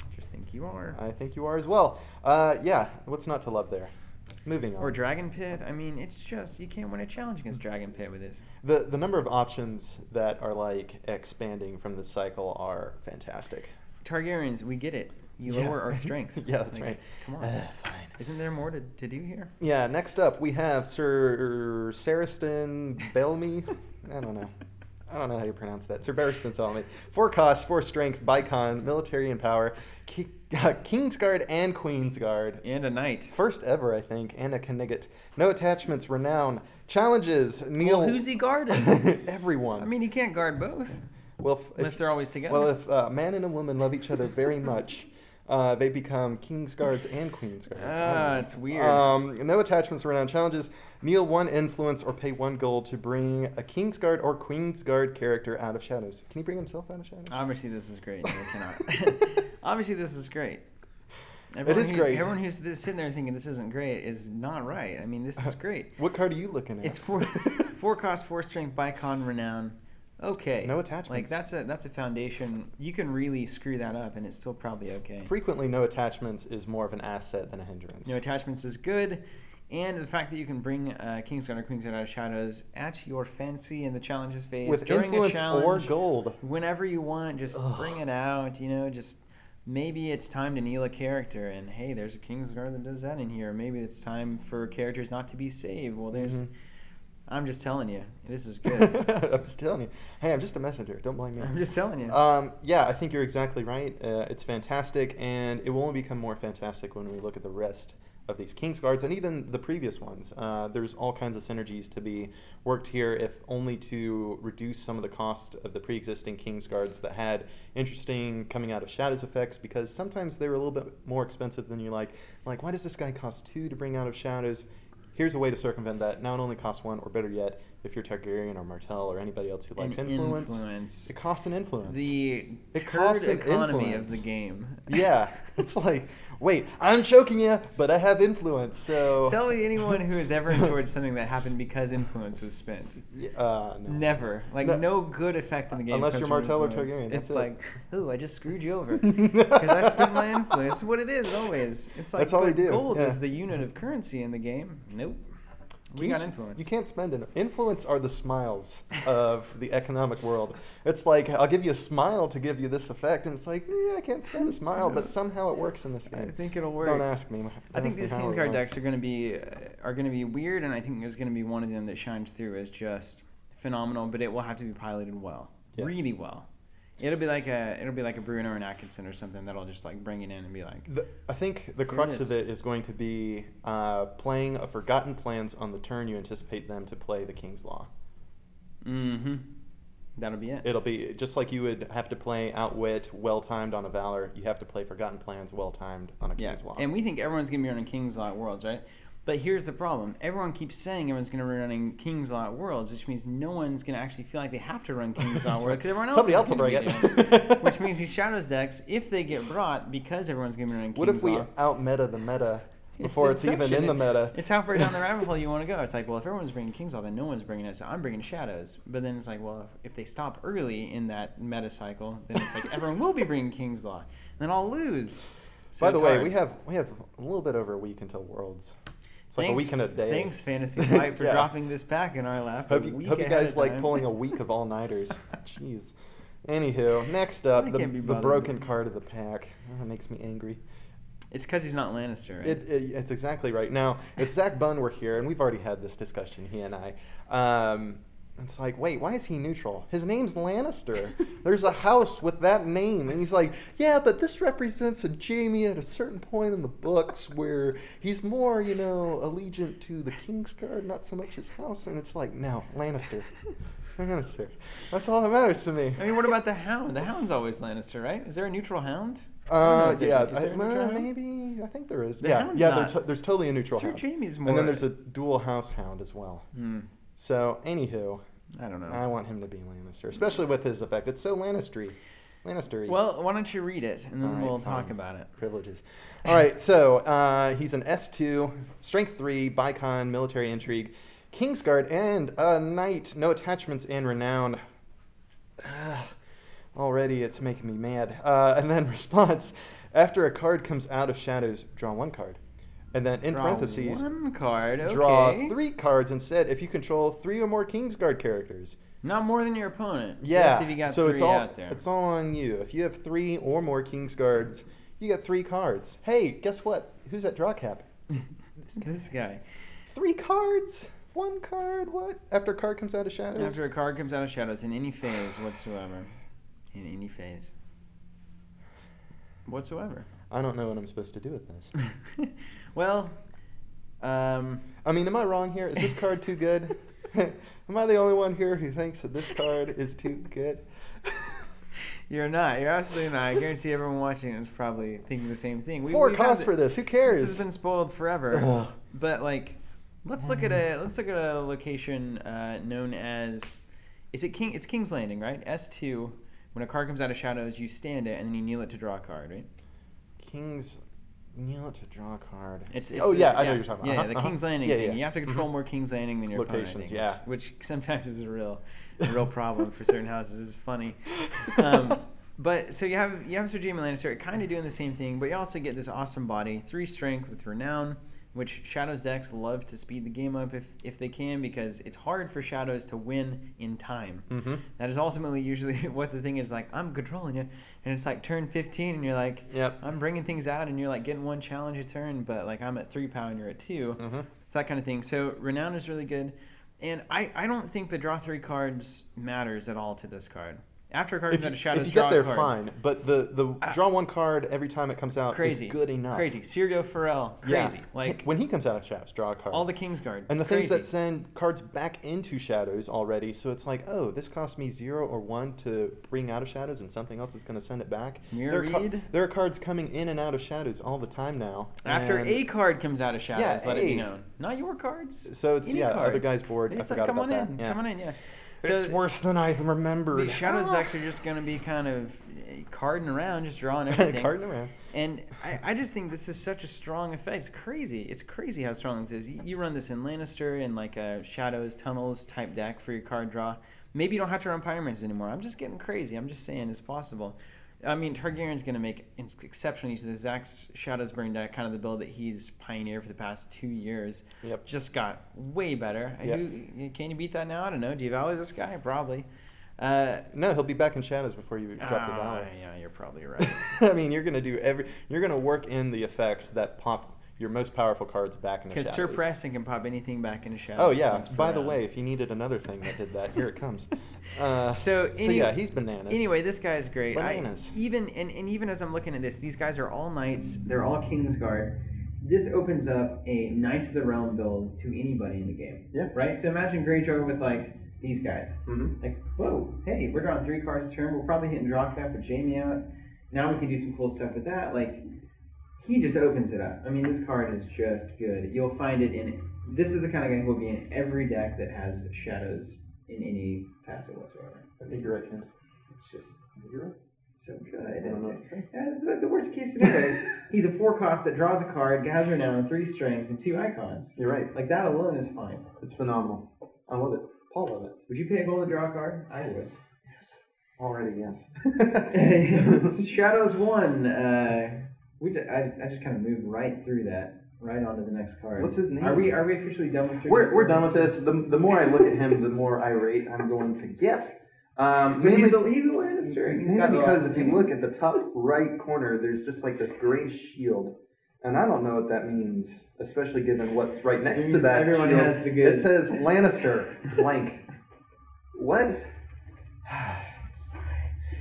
I Just think you are. I think you are as well. Uh, yeah, what's not to love there? Moving on. Or Dragon Pit. I mean, it's just you can't win a challenge against. Dragon Pit with this. the the number of options that are like expanding from the cycle are fantastic. Targaryens, we get it. You Yeah. lower our strength. yeah, that's Like, right. Come on. Uh, fine. Isn't there more to, to do here? Yeah, next up we have Sir Saristan Belmy. I don't know. I don't know how you pronounce that. Sir Barristan Salmi. Four cost, four strength, Bicon, military and power, Ki- uh, Kingsguard and Queensguard. And a knight. First ever, I think, and a Knigget. No attachments, renown. Challenges, kneel. Well, who's he guarding? Everyone. I mean, you can't guard both. well, if, Unless they're always together. well, if a man and a woman love each other very much, uh, they become Kingsguards and Queensguards. I don't Ah, it's weird. Um, no attachments, renown challenges. Kneel one influence or pay one gold to bring a Kingsguard or Queensguard character out of shadows. Can he bring himself out of shadows? Obviously, this is great. It cannot. Obviously, this is great. Everyone is who- great. Everyone who's sitting there thinking this isn't great is not right. I mean, this is great. What card are you looking at? It's four, four cost, four strength, Bicon, renown. Okay. No attachments. Like that's a that's a foundation. You can really screw that up, and it's still probably okay. Frequently, no attachments is more of an asset than a hindrance. No attachments is good, and the fact that you can bring uh, Kingsguard or Queensguard out of shadows at your fancy in the challenges phase With during influence a challenge, or gold. whenever you want, just Ugh. bring it out. You know, just maybe it's time to kneel a character, and hey, there's a Kingsguard that does that in here. Maybe it's time for characters not to be saved. Well, there's. Mhm. I'm just telling you, this is good. I'm just telling you. Hey, I'm just a messenger. Don't blame me. I'm just telling you. Um, yeah, I think you're exactly right. Uh, it's fantastic, and it will only become more fantastic when we look at the rest of these King's Guards and even the previous ones. Uh, there's all kinds of synergies to be worked here, if only to reduce some of the cost of the pre-existing King's Guards that had interesting coming out of Shadows effects, because sometimes they were a little bit more expensive than you like. Like, why does this guy cost two to bring out of Shadows? Here's a way to circumvent that. Now it only costs one, or better yet, if you're Targaryen or Martell or anybody else who likes influence, influence. it costs an influence. The It costs an economy of the game. yeah, it's like, wait, I'm choking you, but I have influence, so. Tell me anyone who has ever enjoyed something that happened because influence was spent. Uh, no. Never. Like No. no, good effect in the game. Unless you're Martell or influence. Targaryen, that's It's it. like, ooh, I just screwed you over because I spent my influence. That's what it is always. It's like That's all we do, gold yeah. is the unit of currency in the game. Nope. We got influence. You can't spend it. Influence are the smiles of the economic world. It's like I'll give you a smile to give you this effect, and it's like yeah, I can't spend a smile, but somehow it works in this game. I think it'll work. Don't ask me. I Don't think these King's Guard decks are going to be uh, are going to be weird, and I think there's going to be one of them that shines through as just phenomenal. But it will have to be piloted well, Yes. really well. It'll be like a it'll be like a Bruno or an Atkinson or something that'll just like bring it in and be like, The, I think the crux is. of it is going to be uh, playing a Forgotten Plans on the turn you anticipate them to play the King's Law. mm-hmm. That'll be it. It'll be just like you would have to play Outwit well timed on a Valor. You have to play Forgotten Plans well timed on a yeah, King's Law. and we think everyone's going to be running King's Law at Worlds, right? But here's the problem: everyone keeps saying everyone's going to be running King's Law at Worlds, which means no one's going to actually feel like they have to run King's Law at Worlds because everyone else Somebody else will bring it. which means these Shadows decks, if they get brought, because everyone's going to be running Kings what if we Law, out meta the meta before it's, even in the meta? It's how far down the rabbit hole you want to go. It's like, well, if everyone's bringing King's Law, then no one's bringing it, so I'm bringing Shadows. But then it's like, well, if, if they stop early in that meta cycle, then it's like everyone will be bringing King's Law. and Then I'll lose. So By the way, hard. we have we have a little bit over a week until Worlds. It's like a Thanks- week and a day. Thanks, Fantasy Flight, for Yeah. dropping this pack in our lap. a Hope you, hope you guys like pulling a week of all nighters. Jeez. Anywho, next up, the, the broken card of the pack. Oh, makes me angry. It's because he's not Lannister, right? It, it, it's exactly right. Now, if Zach Bunn were here, and we've already had this discussion, he and I, um, it's like, wait, why is he neutral? His name's Lannister. There's a house with that name. And he's like, yeah, but this represents a Jaime at a certain point in the books where he's more, you know, allegiant to the Kingsguard, not so much his house. And it's like, no, Lannister. Lannister. That's all that matters to me. I mean, what about the Hound? The Hound's always Lannister, right? Is there a neutral Hound? I don't know Uh, yeah, I, there a neutral well, hound? maybe. I think there is. The yeah, yeah. There's, there's totally a neutral Sir hound. Jaime's And then there's a dual house hound as well. Hmm. So, anywho, I don't know. I want him to be Lannister, especially with his effect. It's so Lannistery. Lannister. Well, why don't you read it and then right, we'll talk about it. privileges. All right, so uh, he's an S2, strength 3, Bicon, military intrigue, Kingsguard, and a knight, no attachments and renown. Ah, already it's making me mad. Uh, and then response After a card comes out of shadows, draw one card. And then in Draw parentheses, one card. Okay. draw three cards instead if you control three or more Kingsguard characters. Not more than your opponent. Yeah. Let's if you got so three it's all out there. it's all on you. If you have three or more Kingsguards, you get three cards. Hey, guess what? Who's at draw cap? this guy. Three cards. One card. What? After a card comes out of shadows. After a card comes out of shadows in any phase whatsoever, in any phase whatsoever. I don't know what I'm supposed to do with this. well, um, I mean, am I wrong here? Is this card too good? am I the only one here who thinks that this card is too good? you're not. You're absolutely not. I guarantee everyone watching is probably thinking the same thing. We, Four we've costs for this. Who cares? This has been spoiled forever. Ugh. but like, let's look at a let's look at a location uh, known as is it King? It's King's Landing, right? S two. When a card comes out of shadows, you stand it and then you kneel it to draw a card, right? Kings kneel it to draw a card. It's, it's oh yeah, I know what you're talking about. yeah, the Uh-huh, King's Landing yeah, thing. yeah. You have to control Mhm. more King's Landing than your opponent, Locations, think, yeah. Which, which sometimes is a real, a real problem for certain houses. It's funny. Um, but so you have you have Sir Jaime Lannister, kind of doing the same thing, but you also get this awesome body, three strength with renown, which Shadows decks love to speed the game up if if they can because it's hard for Shadows to win in time. Mhm. That is ultimately usually what the thing is like. I'm controlling you, and it's like turn 15, and you're like, Yep. I'm bringing things out, and you're like getting one challenge a turn, but like I'm at three power and you're at 2 Mhm. It's that kind of thing. So renown is really good, and I I don't think the draw three cards matters at all to this card. After a card If comes you, out of shadows, if you get there, fine. But the the Ah. draw one card every time it comes out Crazy, is good enough. Crazy, Sergio Farrell, Yeah. crazy. Like when he comes out of shadows, draw a card. all the Kingsguard. and the things that send cards back into shadows already, so it's like, oh, this cost me zero or one to bring out of shadows, and something else is going to send it back. Mirror there, are there are cards coming in and out of shadows all the time now. After a card comes out of shadows, Yeah, let it be known. Not your cards. So it's Any yeah, other guy's board. It's I like, come about on that. in, Yeah. come on in, yeah. It's worse than I remembered. The shadows Ah. decks are just going to be kind of eh, carding around, just drawing everything. Carding around. And I, I just think this is such a strong effect. It's crazy. It's crazy how strong this is. You, you run this in Lannister and like a Shadows Tunnels type deck for your card draw. Maybe you don't have to run Pyramids anymore. I'm just getting crazy. I'm just saying it's possible. I mean, Targaryen's going to make ex- exceptional use of the Zach's Shadows Burn deck, kind of the build that he's pioneered for the past two years. Yep. Just got way better. Yep. Can you beat that now? I don't know. Do you value this guy? Probably. Uh, No, he'll be back in shadows before you drop the ah, valley. Yeah, you're probably right. I mean, you're gonna do every. You're gonna work in the effects that pop your most powerful cards back into Because shadows. Sir Preston can pop anything back into shadows. Oh yeah. By the round. way, if you needed another thing that did that, here it comes. Uh, So, so yeah, he's bananas. Anyway, this guy is great. Bananas. I, even and, and even as I'm looking at this, these guys are all knights. They're all Kingsguard. This opens up a Knights of the Realm build to anybody in the game. Yeah. Right. So imagine Greyjoy with like these guys. Mhm. Like, whoa, hey, we're drawing three cards a turn. We're probably hitting draw trap with Jaime out. Now we can do some cool stuff with that. Like, he just opens it up. I mean, this card is just good. You'll find it in. This is the kind of guy who will be in every deck that has shadows in any facet whatsoever. I think you're right, Kent. It's just You're right. so good. I don't know what to say. Uh, the, worst case scenario, he's a four cost that draws a card, has renown, three strength, and two icons. You're right. Like that alone is fine. It's phenomenal. I love it. Paul love it. Would you pay a gold to draw a card? I Yes. Already, yes. Shadows one. Uh, we d- I, I just kind of moved right through that, right onto the next card. What's his name? Are we are we officially done with? we're, we're done with this. The, the more I look at him, the more irate I'm going to get. Um, mainly, he's a he's a Lannister. He's got mainly because if you look at the top right corner, there's just like this gray shield. And I don't know what that means, especially given what's right next to that. everyone shield. has the goods. It says Lannister blank. what?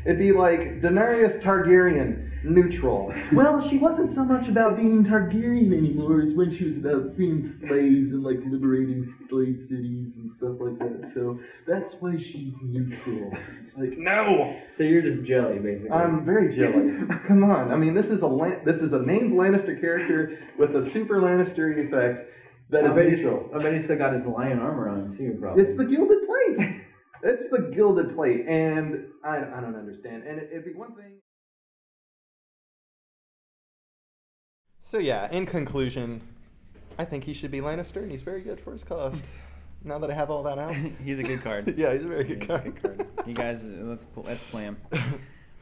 It'd be like Daenerys Targaryen neutral. well, she wasn't so much about being Targaryen anymore as when she was about freeing slaves and like liberating slave cities and stuff like that. So that's why she's neutral. It's like no. So you're just jelly, basically. I'm very jelly. Come on. I mean, this is a Lan- this is a named Lannister character with a super Lannister effect that I is bet, he's, neutral. I bet he's still got his lion armor on too, probably. It's the gilded plate. it's the gilded plate, and I, I don't understand. And it, it'd be one thing. So yeah, in conclusion, I think he should be Lannister, and he's very good for his cost. now that I have all that out, he's a good card. yeah, he's a very He's good a card. good card. You guys, let's let's play him.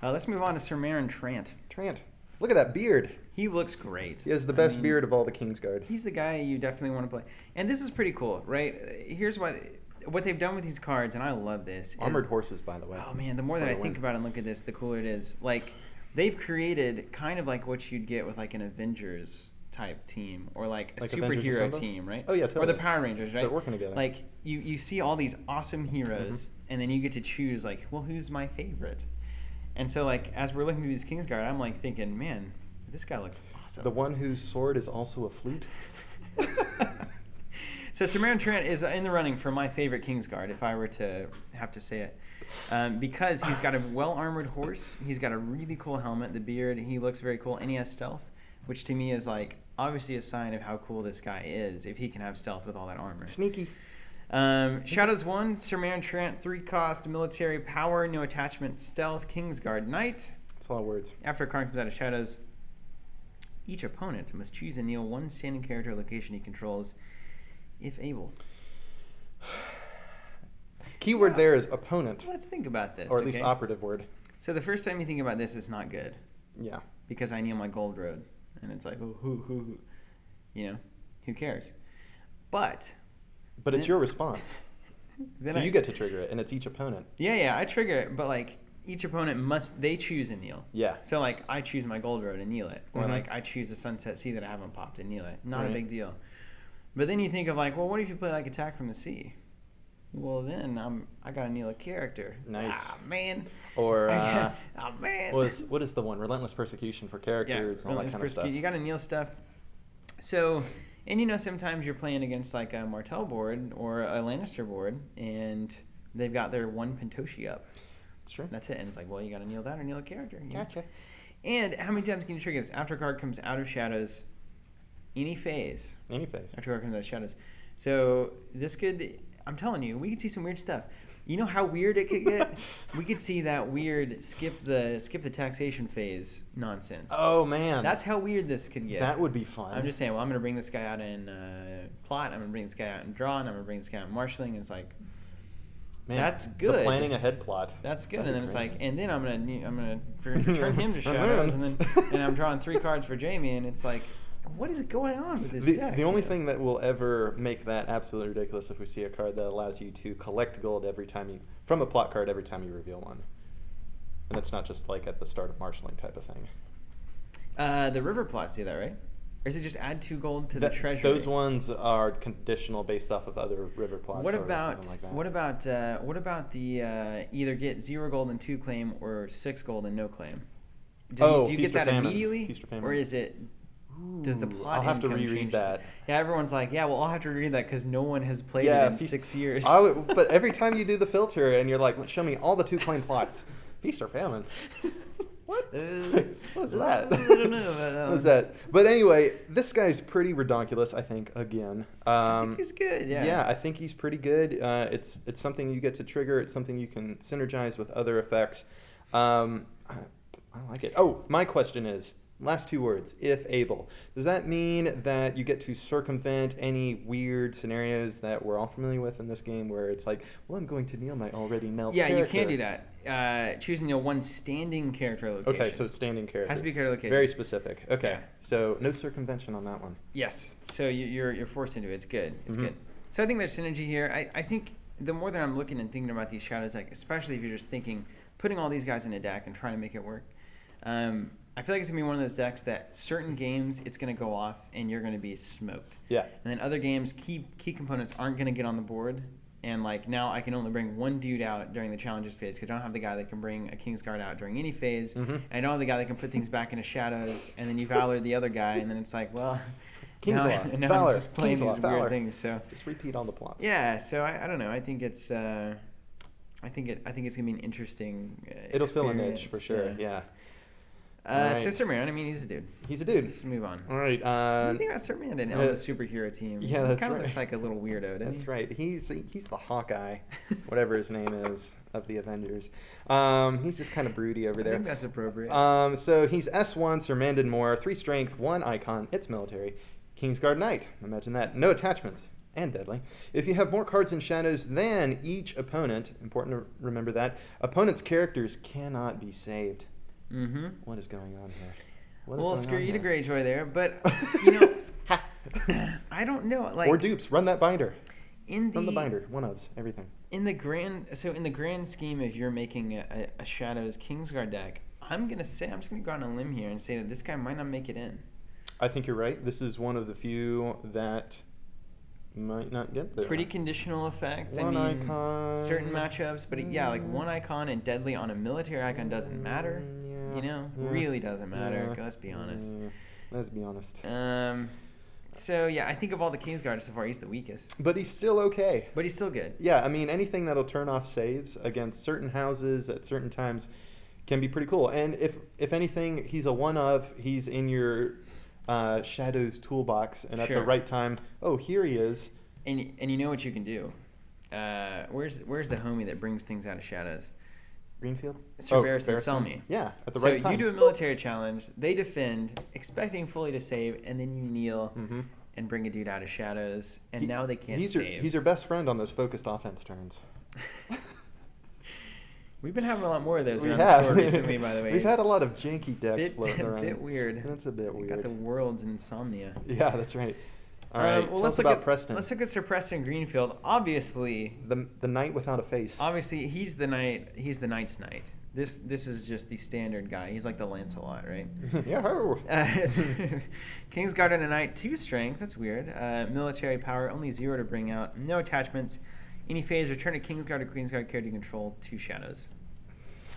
Uh, let's move on to Sir Meryn Trant. Trant. Look at that beard. He looks great. He has the I best mean, beard of all the Kingsguard. He's the guy you definitely want to play. And this is pretty cool, right? Here's what what they've done with these cards, and I love this. is- Armored horses, by the way. Oh man, the more that I think about it and look at this, the cooler it is. Like they've created kind of like what you'd get with like an Avengers type team or like a Like superhero team, right? Oh, yeah, Or the Power Rangers, right? They're working together. Like you you see all these awesome heroes Mm-hmm. and then you get to choose like, well, who's my favorite? And so like as we're looking through these Kingsguard, I'm like thinking, man, this guy looks awesome. The one whose sword is also a flute. so Ser Meryn Trant is in the running for my favorite Kingsguard, if I were to have to say it. Um, because he's got a well armored horse, he's got a really cool helmet, the beard, he looks very cool, and he has stealth, which to me is like obviously a sign of how cool this guy is if he can have stealth with all that armor. Sneaky. Um, Shadows 1, Ser Meryn Trant, 3 cost, military power, no attachment, stealth, Kingsguard Knight. That's a lot of words. After a card comes out of Shadows, each opponent must choose and kneel one standing character location he controls, if able. Keyword Yeah. there is opponent, Let's think about this. or at least operative word. So the first time you think about this is not good Yeah. because I kneel my gold road, and it's like, oh, who, who, who, you know, who cares? But But it's Then- your response. then so I, you get to trigger it, and it's each opponent. yeah, yeah, I trigger it, but like each opponent must they choose a kneel. Yeah. So like I choose my gold road and kneel it, or Mhm. like I choose a sunset sea that I haven't popped and kneel it. Not a big deal. But then you think of like, well, what if you play like attack from the sea? Well, then I'm I gotta kneel a character. Nice. Ah, man. Or uh, oh man. what is what is the one? Relentless persecution for characters and all that kind of stuff. You got to kneel stuff. So, and you know, sometimes you're playing against like a Martell board or a Lannister board, and they've got their one Pentoshi up. It's true. That's it. And it's like, well, you got to kneel that or kneel a character. you know? Gotcha. And how many times can you trigger this? After card comes out of shadows, any phase. Any phase. After card comes out of shadows. So this could, I'm telling you, we could see some weird stuff. You know how weird it could get? we could see that weird skip the skip the taxation phase nonsense. Oh man. That's how weird this could get. that would be fun. I'm just saying. Well, I'm going to bring this guy out in uh, plot. I'm going to bring this guy out in draw, and I'm going to bring this guy out in marshaling. It's like Man, that's The good. planning ahead plot. that's good. That'd and then it's like, and then I'm going to I'm to turn him to shadows, and then and I'm drawing three cards for Jaime, and it's like, what is it going on with this the, deck? the only you thing that will ever make that absolutely ridiculous if we see a card that allows you to collect gold every time you from a plot card every time you reveal one, and it's not just like at the start of marshaling type of thing. uh, the river plots do that, right? Or is it just add two gold to That- the treasury? Those ones are conditional based off of other river plots. What about something like that. what about uh, what about the uh, either get zero gold and two claim or six gold and no claim? Do Oh, you, do you get Feast or that Famine. immediately, Feast or Famine. or is it does the plot? I'll have to reread that. Yeah, everyone's like, yeah, well, I'll have to reread that because no one has played Yeah, it in Feast- six years. I would- but every time you do the filter and you're like, "Let's show me all the two claim plots," feast or famine. What? Uh, what is that? I don't know about that what is one. that? But anyway, this guy's pretty redonkulous. I think again. I Um, think he's good. Yeah. yeah, I think he's pretty good. Uh, it's it's something you get to trigger. It's something you can synergize with other effects. Um, I, I like it. Oh, my question is last two words. If able, does that mean that you get to circumvent any weird scenarios that we're all familiar with in this game, where it's like, well, I'm going to kneel my already knelt. Yeah, you can't do that. Uh, choosing your one standing character location. Okay, so it's standing character. has to be character location. very specific. Okay, Yeah. so no circumvention on that one. Yes. So you, you're you're forced into it. It's good. It's Mhm. good. So I think there's synergy here. I, I think the more that I'm looking and thinking about these shadows, like especially if you're just thinking putting all these guys in a deck and trying to make it work, um, I feel like it's gonna be one of those decks that certain games it's gonna go off and you're gonna be smoked, Yeah. and then other games key key components aren't gonna get on the board. And like now, I can only bring one dude out during the challenges phase because I don't have the guy that can bring a King's Guard out during any phase. Mhm. And I don't have the guy that can put things back into shadows. And then you Valor the other guy, and then it's like, well, King's now, Law, now Valor, I'm just playing King's Law, these Valor. weird things. So Just repeat all the plots. yeah, so I, I don't know. I think it's uh, I think it I think it's gonna be an interesting. Uh, It'll fill a niche for sure. Yeah. Uh, So Alright. Sir Meryn, I mean, he's a dude. He's a dude. Let's move on. All right. what Uh, do you think about Sir Meryn and uh, Elvis superhero team? yeah, he that's kind of right. looks like a little weirdo, That's he? right. He's he's the Hawkeye, whatever his name is of the Avengers. Um, he's just kind of broody over I there. think that's appropriate. Um, so he's S1, Sir Mandon Moore, three strength, one icon. It's military. Kingsguard Knight. Imagine that. No attachments. And deadly. If you have more cards in shadows than each opponent, important to remember that, opponent's characters cannot be saved. Mm-hmm. What is going on here? What is well, screw you to? Greyjoy there, but you know, I don't know. Like or dupes, run that binder. in Run the the binder, one ofs, everything. in the grand so in the grand scheme if you're making a, a, a shadows kingsguard deck i'm gonna say i'm just gonna go on a limb here and say that this guy might not make it in I think you're right. This is one of the few that might not get there. pretty conditional effect One i mean icon. certain matchups but yeah like one icon and deadly on a military icon doesn't matter Mm, you know yeah, really doesn't matter yeah, let's be honest yeah. Let's be honest. um so yeah i think of all the kingsguard so far he's the weakest But he's still okay. but he's still good Yeah, I mean anything that'll turn off saves against certain houses at certain times can be pretty cool. And if if anything, he's a one of. He's in your uh, shadows toolbox, and at the right time, oh here he is. and, and you know what you can do uh, where's where's the homie that brings things out of shadows Greenfield. Sir Barristan Barristan. Selmy. Yeah, at the so right time. So you do a military challenge, they defend, expecting fully to save, and then you kneel hmm and bring a dude out of shadows, and He- now they can't he's save. Your, he's your best friend on those focused offense turns. We've been having a lot more of those We around have. the store recently, by the way. We've had a lot of janky decks bit, floating around. A bit weird. That's a bit We weird. Got the world's insomnia. Yeah, that's right. All right, Um, well, tell let's us look about at Preston. let's look at Sir Preston Greenfield. Obviously, the the knight without a face. obviously he's the knight. He's the knight's knight. This this is just the standard guy. He's like the Lancelot, right? yeah. Uh, Kingsguard and a Knight, two strength. That's weird. Uh, military power, only zero to bring out. No attachments. Any phase, return a Kingsguard or Queensguard character you control two shadows.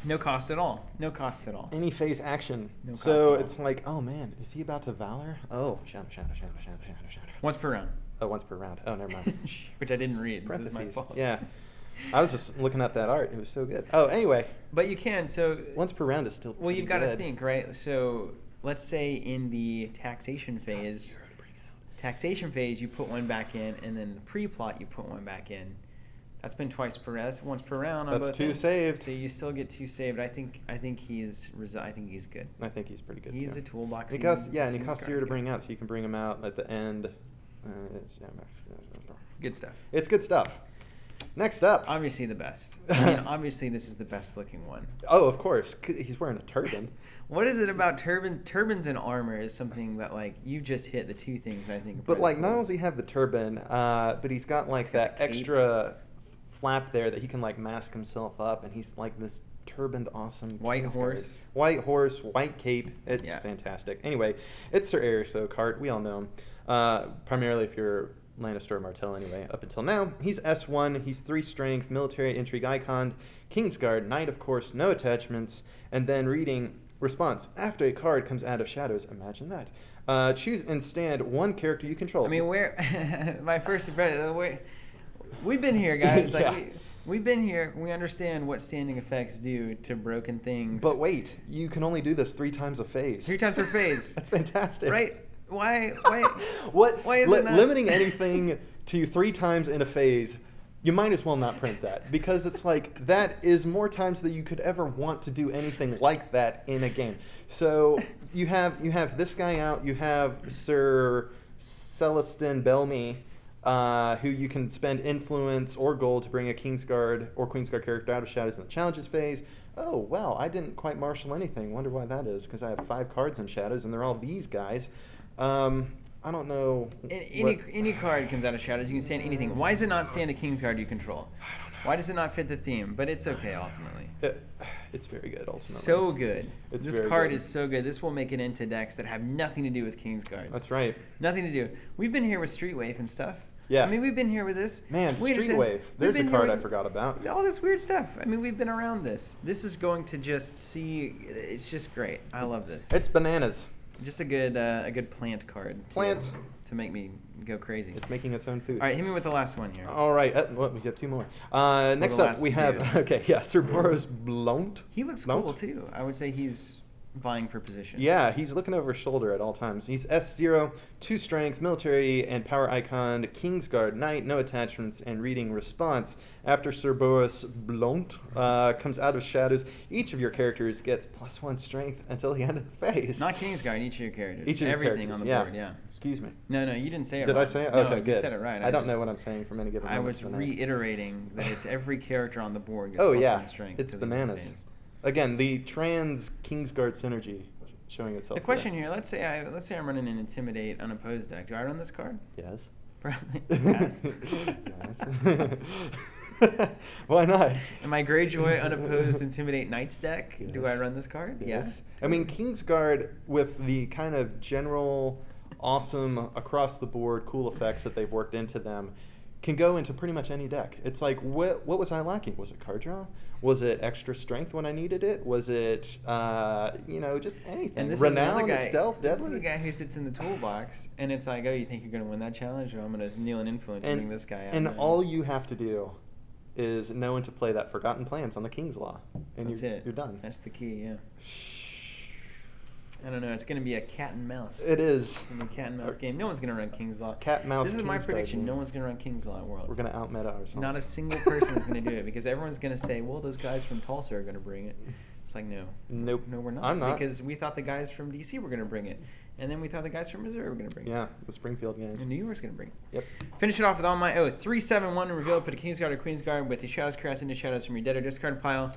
No cost at all. No cost at all. Any phase action. No cost so it's like, oh man, is he about to valor? Oh, shadow, shadow, shadow, shadow, shadow, shadow. Once per round. Oh, once per round. Oh, never mind. Which I didn't read. This is my Parentheses. fault. Yeah. I was just looking at that art. It was so good. Oh, anyway, But you can. So once per round is still. well, you've got to think, right? So let's say in the taxation phase, taxation phase, you put one back in, and then the pre-plot, you put one back in. That's been twice per. That's once per round. on That's two ends. saved. So you still get two saved. I think. I think he's. resi- I think he's good. I think he's pretty good. He's too. a toolbox. He costs, yeah, and he costs zero to bring out, so you can bring him out at the end. Uh, it's, yeah, Good stuff. it's good stuff. Next up. Obviously the best. I mean, obviously this is the best looking one. Oh, of course, He's wearing a turban. What is it about turban? Turbans and armor is something that like you just hit the two things I think. But like, not only does he have the turban, uh, but he's got like He's got that extra flap there that he can like mask himself up, and he's like this turbaned, awesome White horse. white horse, white cape. It's Yeah. fantastic. Anyway, it's Sir Arys though. Cart, we all know him. Uh, primarily if you're Lannister or Martell anyway. Up until now, he's S1. He's three strength, military intrigue icon, Kingsguard, knight of course, no attachments, and then reading response after a card comes out of shadows. Imagine that. Uh, choose and stand one character you control. I mean, where my first impression. uh, we- We've been here, guys. Like Yeah. we, we've been here. We understand what standing effects do to broken things. But wait, you can only do this three times a phase. Three times per phase. That's fantastic. right? Why? Why? what? Why is li- it not? limiting anything to three times in a phase? You might as well not print that because it's like that is more times than you could ever want to do anything like that in a game. So you have you have this guy out. You have Sir Celestin Belmy, uh, who you can spend influence or gold to bring a Kingsguard or Queensguard character out of shadows in the challenges phase. Oh well, I didn't quite marshal anything. Wonder why that is because I have five cards in shadows and they're all these guys. Um, I don't know. Any what- any card comes out of shadows. You can stand anything. Why does it not stand a king's card you control? I don't know. Why does it not fit the theme? But it's okay ultimately. It- it's very good. Ultimately. So good. It's this card good. is so good. This will make it into decks that have nothing to do with King's Guards. That's right. Nothing to do. We've been here with Street Wave and stuff. Yeah. I mean, we've been here with this. Man, We understand- Streetwave. There's a card I forgot about. All this weird stuff. I mean, we've been around this. This is going to just see. It's just great. I love this. It's bananas. Just a good uh, a good plant card. to- Plant. to make me go crazy. It's making its own food. All right, hit me with the last one here. All right. Uh, well, we have two more. Uh, next up, we have dude. okay. Yeah, Sir Boros Blount. He looks Blount? cool too. I would say he's vying for position. Yeah, he's looking over his shoulder at all times. He's S0, 2 strength, military and power icon, Kingsguard, knight, no attachments, and reading response. After Sir Boros Blount uh, comes out of shadows, each of your characters gets plus 1 strength until the end of the phase. Not King's Guard. Each of your characters. Each of your Everything characters, on the yeah. board. Yeah. Excuse me. No, no, you didn't say it. Did I wrong. say it? No, Okay, you good. said it right. I, don't know what I'm saying from any given I was reiterating that it's every character on the board. Gets Oh plus yeah, one strength it's to the end the bananas. Again, the trans Kingsguard synergy showing itself. The question here, let's say I let's say I'm running an intimidate unopposed deck. Do I run this card? Yes. Probably. yes. yes. Why not? In my Greyjoy unopposed intimidate knights deck, do I run this card? Yes. Yeah. I mean, Kingsguard with the kind of general awesome across the board cool effects that they've worked into them can go into pretty much any deck. It's like what what was I lacking? Was it card draw? Was it extra strength when I needed it? Was it uh, you know just anything? And this Renown, is guy. stealth, this deadly. is the guy who sits in the toolbox, and it's like, oh, you think you're going to win that challenge? Or I'm going to kneel and influence and bring this guy out. and man. all you have to do is know when to play that Forgotten Plans on the King's Law, and That's you're, it. you're done. That's the key. Yeah. I don't know. It's going to be a cat and mouse. It is. It's going a cat and mouse game. No one's going to run King's Law. Cat mouse. This is my prediction. game. No one's going to run King's Law Worlds. We're gonna out meta ourselves. Not a single person is going to do it because everyone's going to say, "Well, those guys from Tulsa are going to bring it." It's like, no, Nope. no, we're not. I'm not. because we thought the guys from DC were going to bring it, and then we thought the guys from Missouri were going to bring it. Yeah, the Springfield guys. And New York's going to bring it. Yep. Finish it off with On My Oath. 371 and reveal put a King's Guard or Queen's Guard with the Shadows Cast into shadows from your dead or discard pile.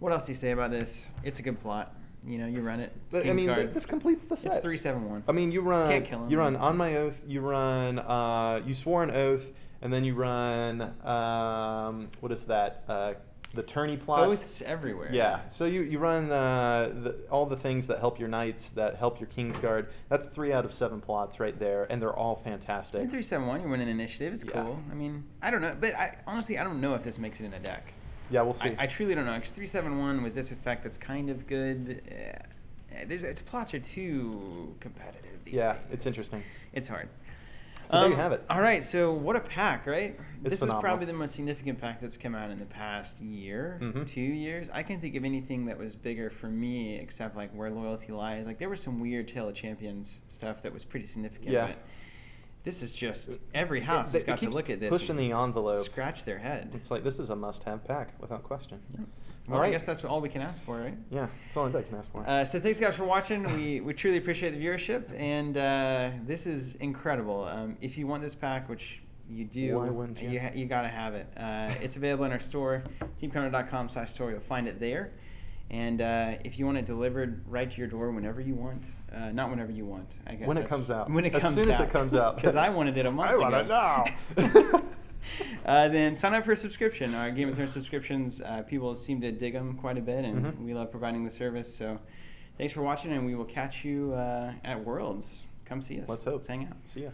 What else do you say about this? It's a good plot. You know, you run it. I mean, th- this completes the set. It's 371. I mean, you run. Can't kill 'em. You run on my oath. You run. Uh, you swore an oath, and then you run. Um, what is that? Uh, the tourney plot. Oaths everywhere. Yeah. So you you run uh, the, all the things that help your knights, that help your Kingsguard. That's three out of seven plots right there, and they're all fantastic. In 371, you win an initiative. It's Yeah. cool. I mean, I don't know. But I, honestly, I don't know if this makes it in a deck. Yeah, we'll see. I, I truly don't know. Because 371 with this effect that's kind of good. Uh, there's, its plots are too competitive these yeah, days. it's interesting. It's hard. So there you Um, have it. All right, so what a pack, right? this is probably the most significant pack that's come out in the past year, Mhm. two years. I can't think of anything that was bigger for me except like where loyalty lies. Like there was some weird Tale of Champions stuff that was pretty significant. Yeah. But this is just every house It- has got to look at this, pushing and the envelope. scratch their head. It's like this is a must-have pack without question. Yeah. Well, All I guess that's all we can ask for, right? Yeah, that's all I can ask for. Uh, so thanks guys for watching. We we truly appreciate the viewership, and uh, this is incredible. Um, if you want this pack, which you do, Why wouldn't you? You, ha- you gotta have it. Uh, it's available in our store, teamcovenant.com slash store. You'll find it there. And uh, if you want it delivered right to your door whenever you want, uh, not whenever you want, I guess. When it comes out. When it As comes soon as out. it comes out. Because I wanted it a month I want it now. uh, then sign up for a subscription. Our Game of Thrones subscriptions, uh, people seem to dig them quite a bit, and Mhm. we love providing the service. So thanks for watching, and we will catch you uh, at Worlds. Come see us. Let's hope. Let's hang out. See ya.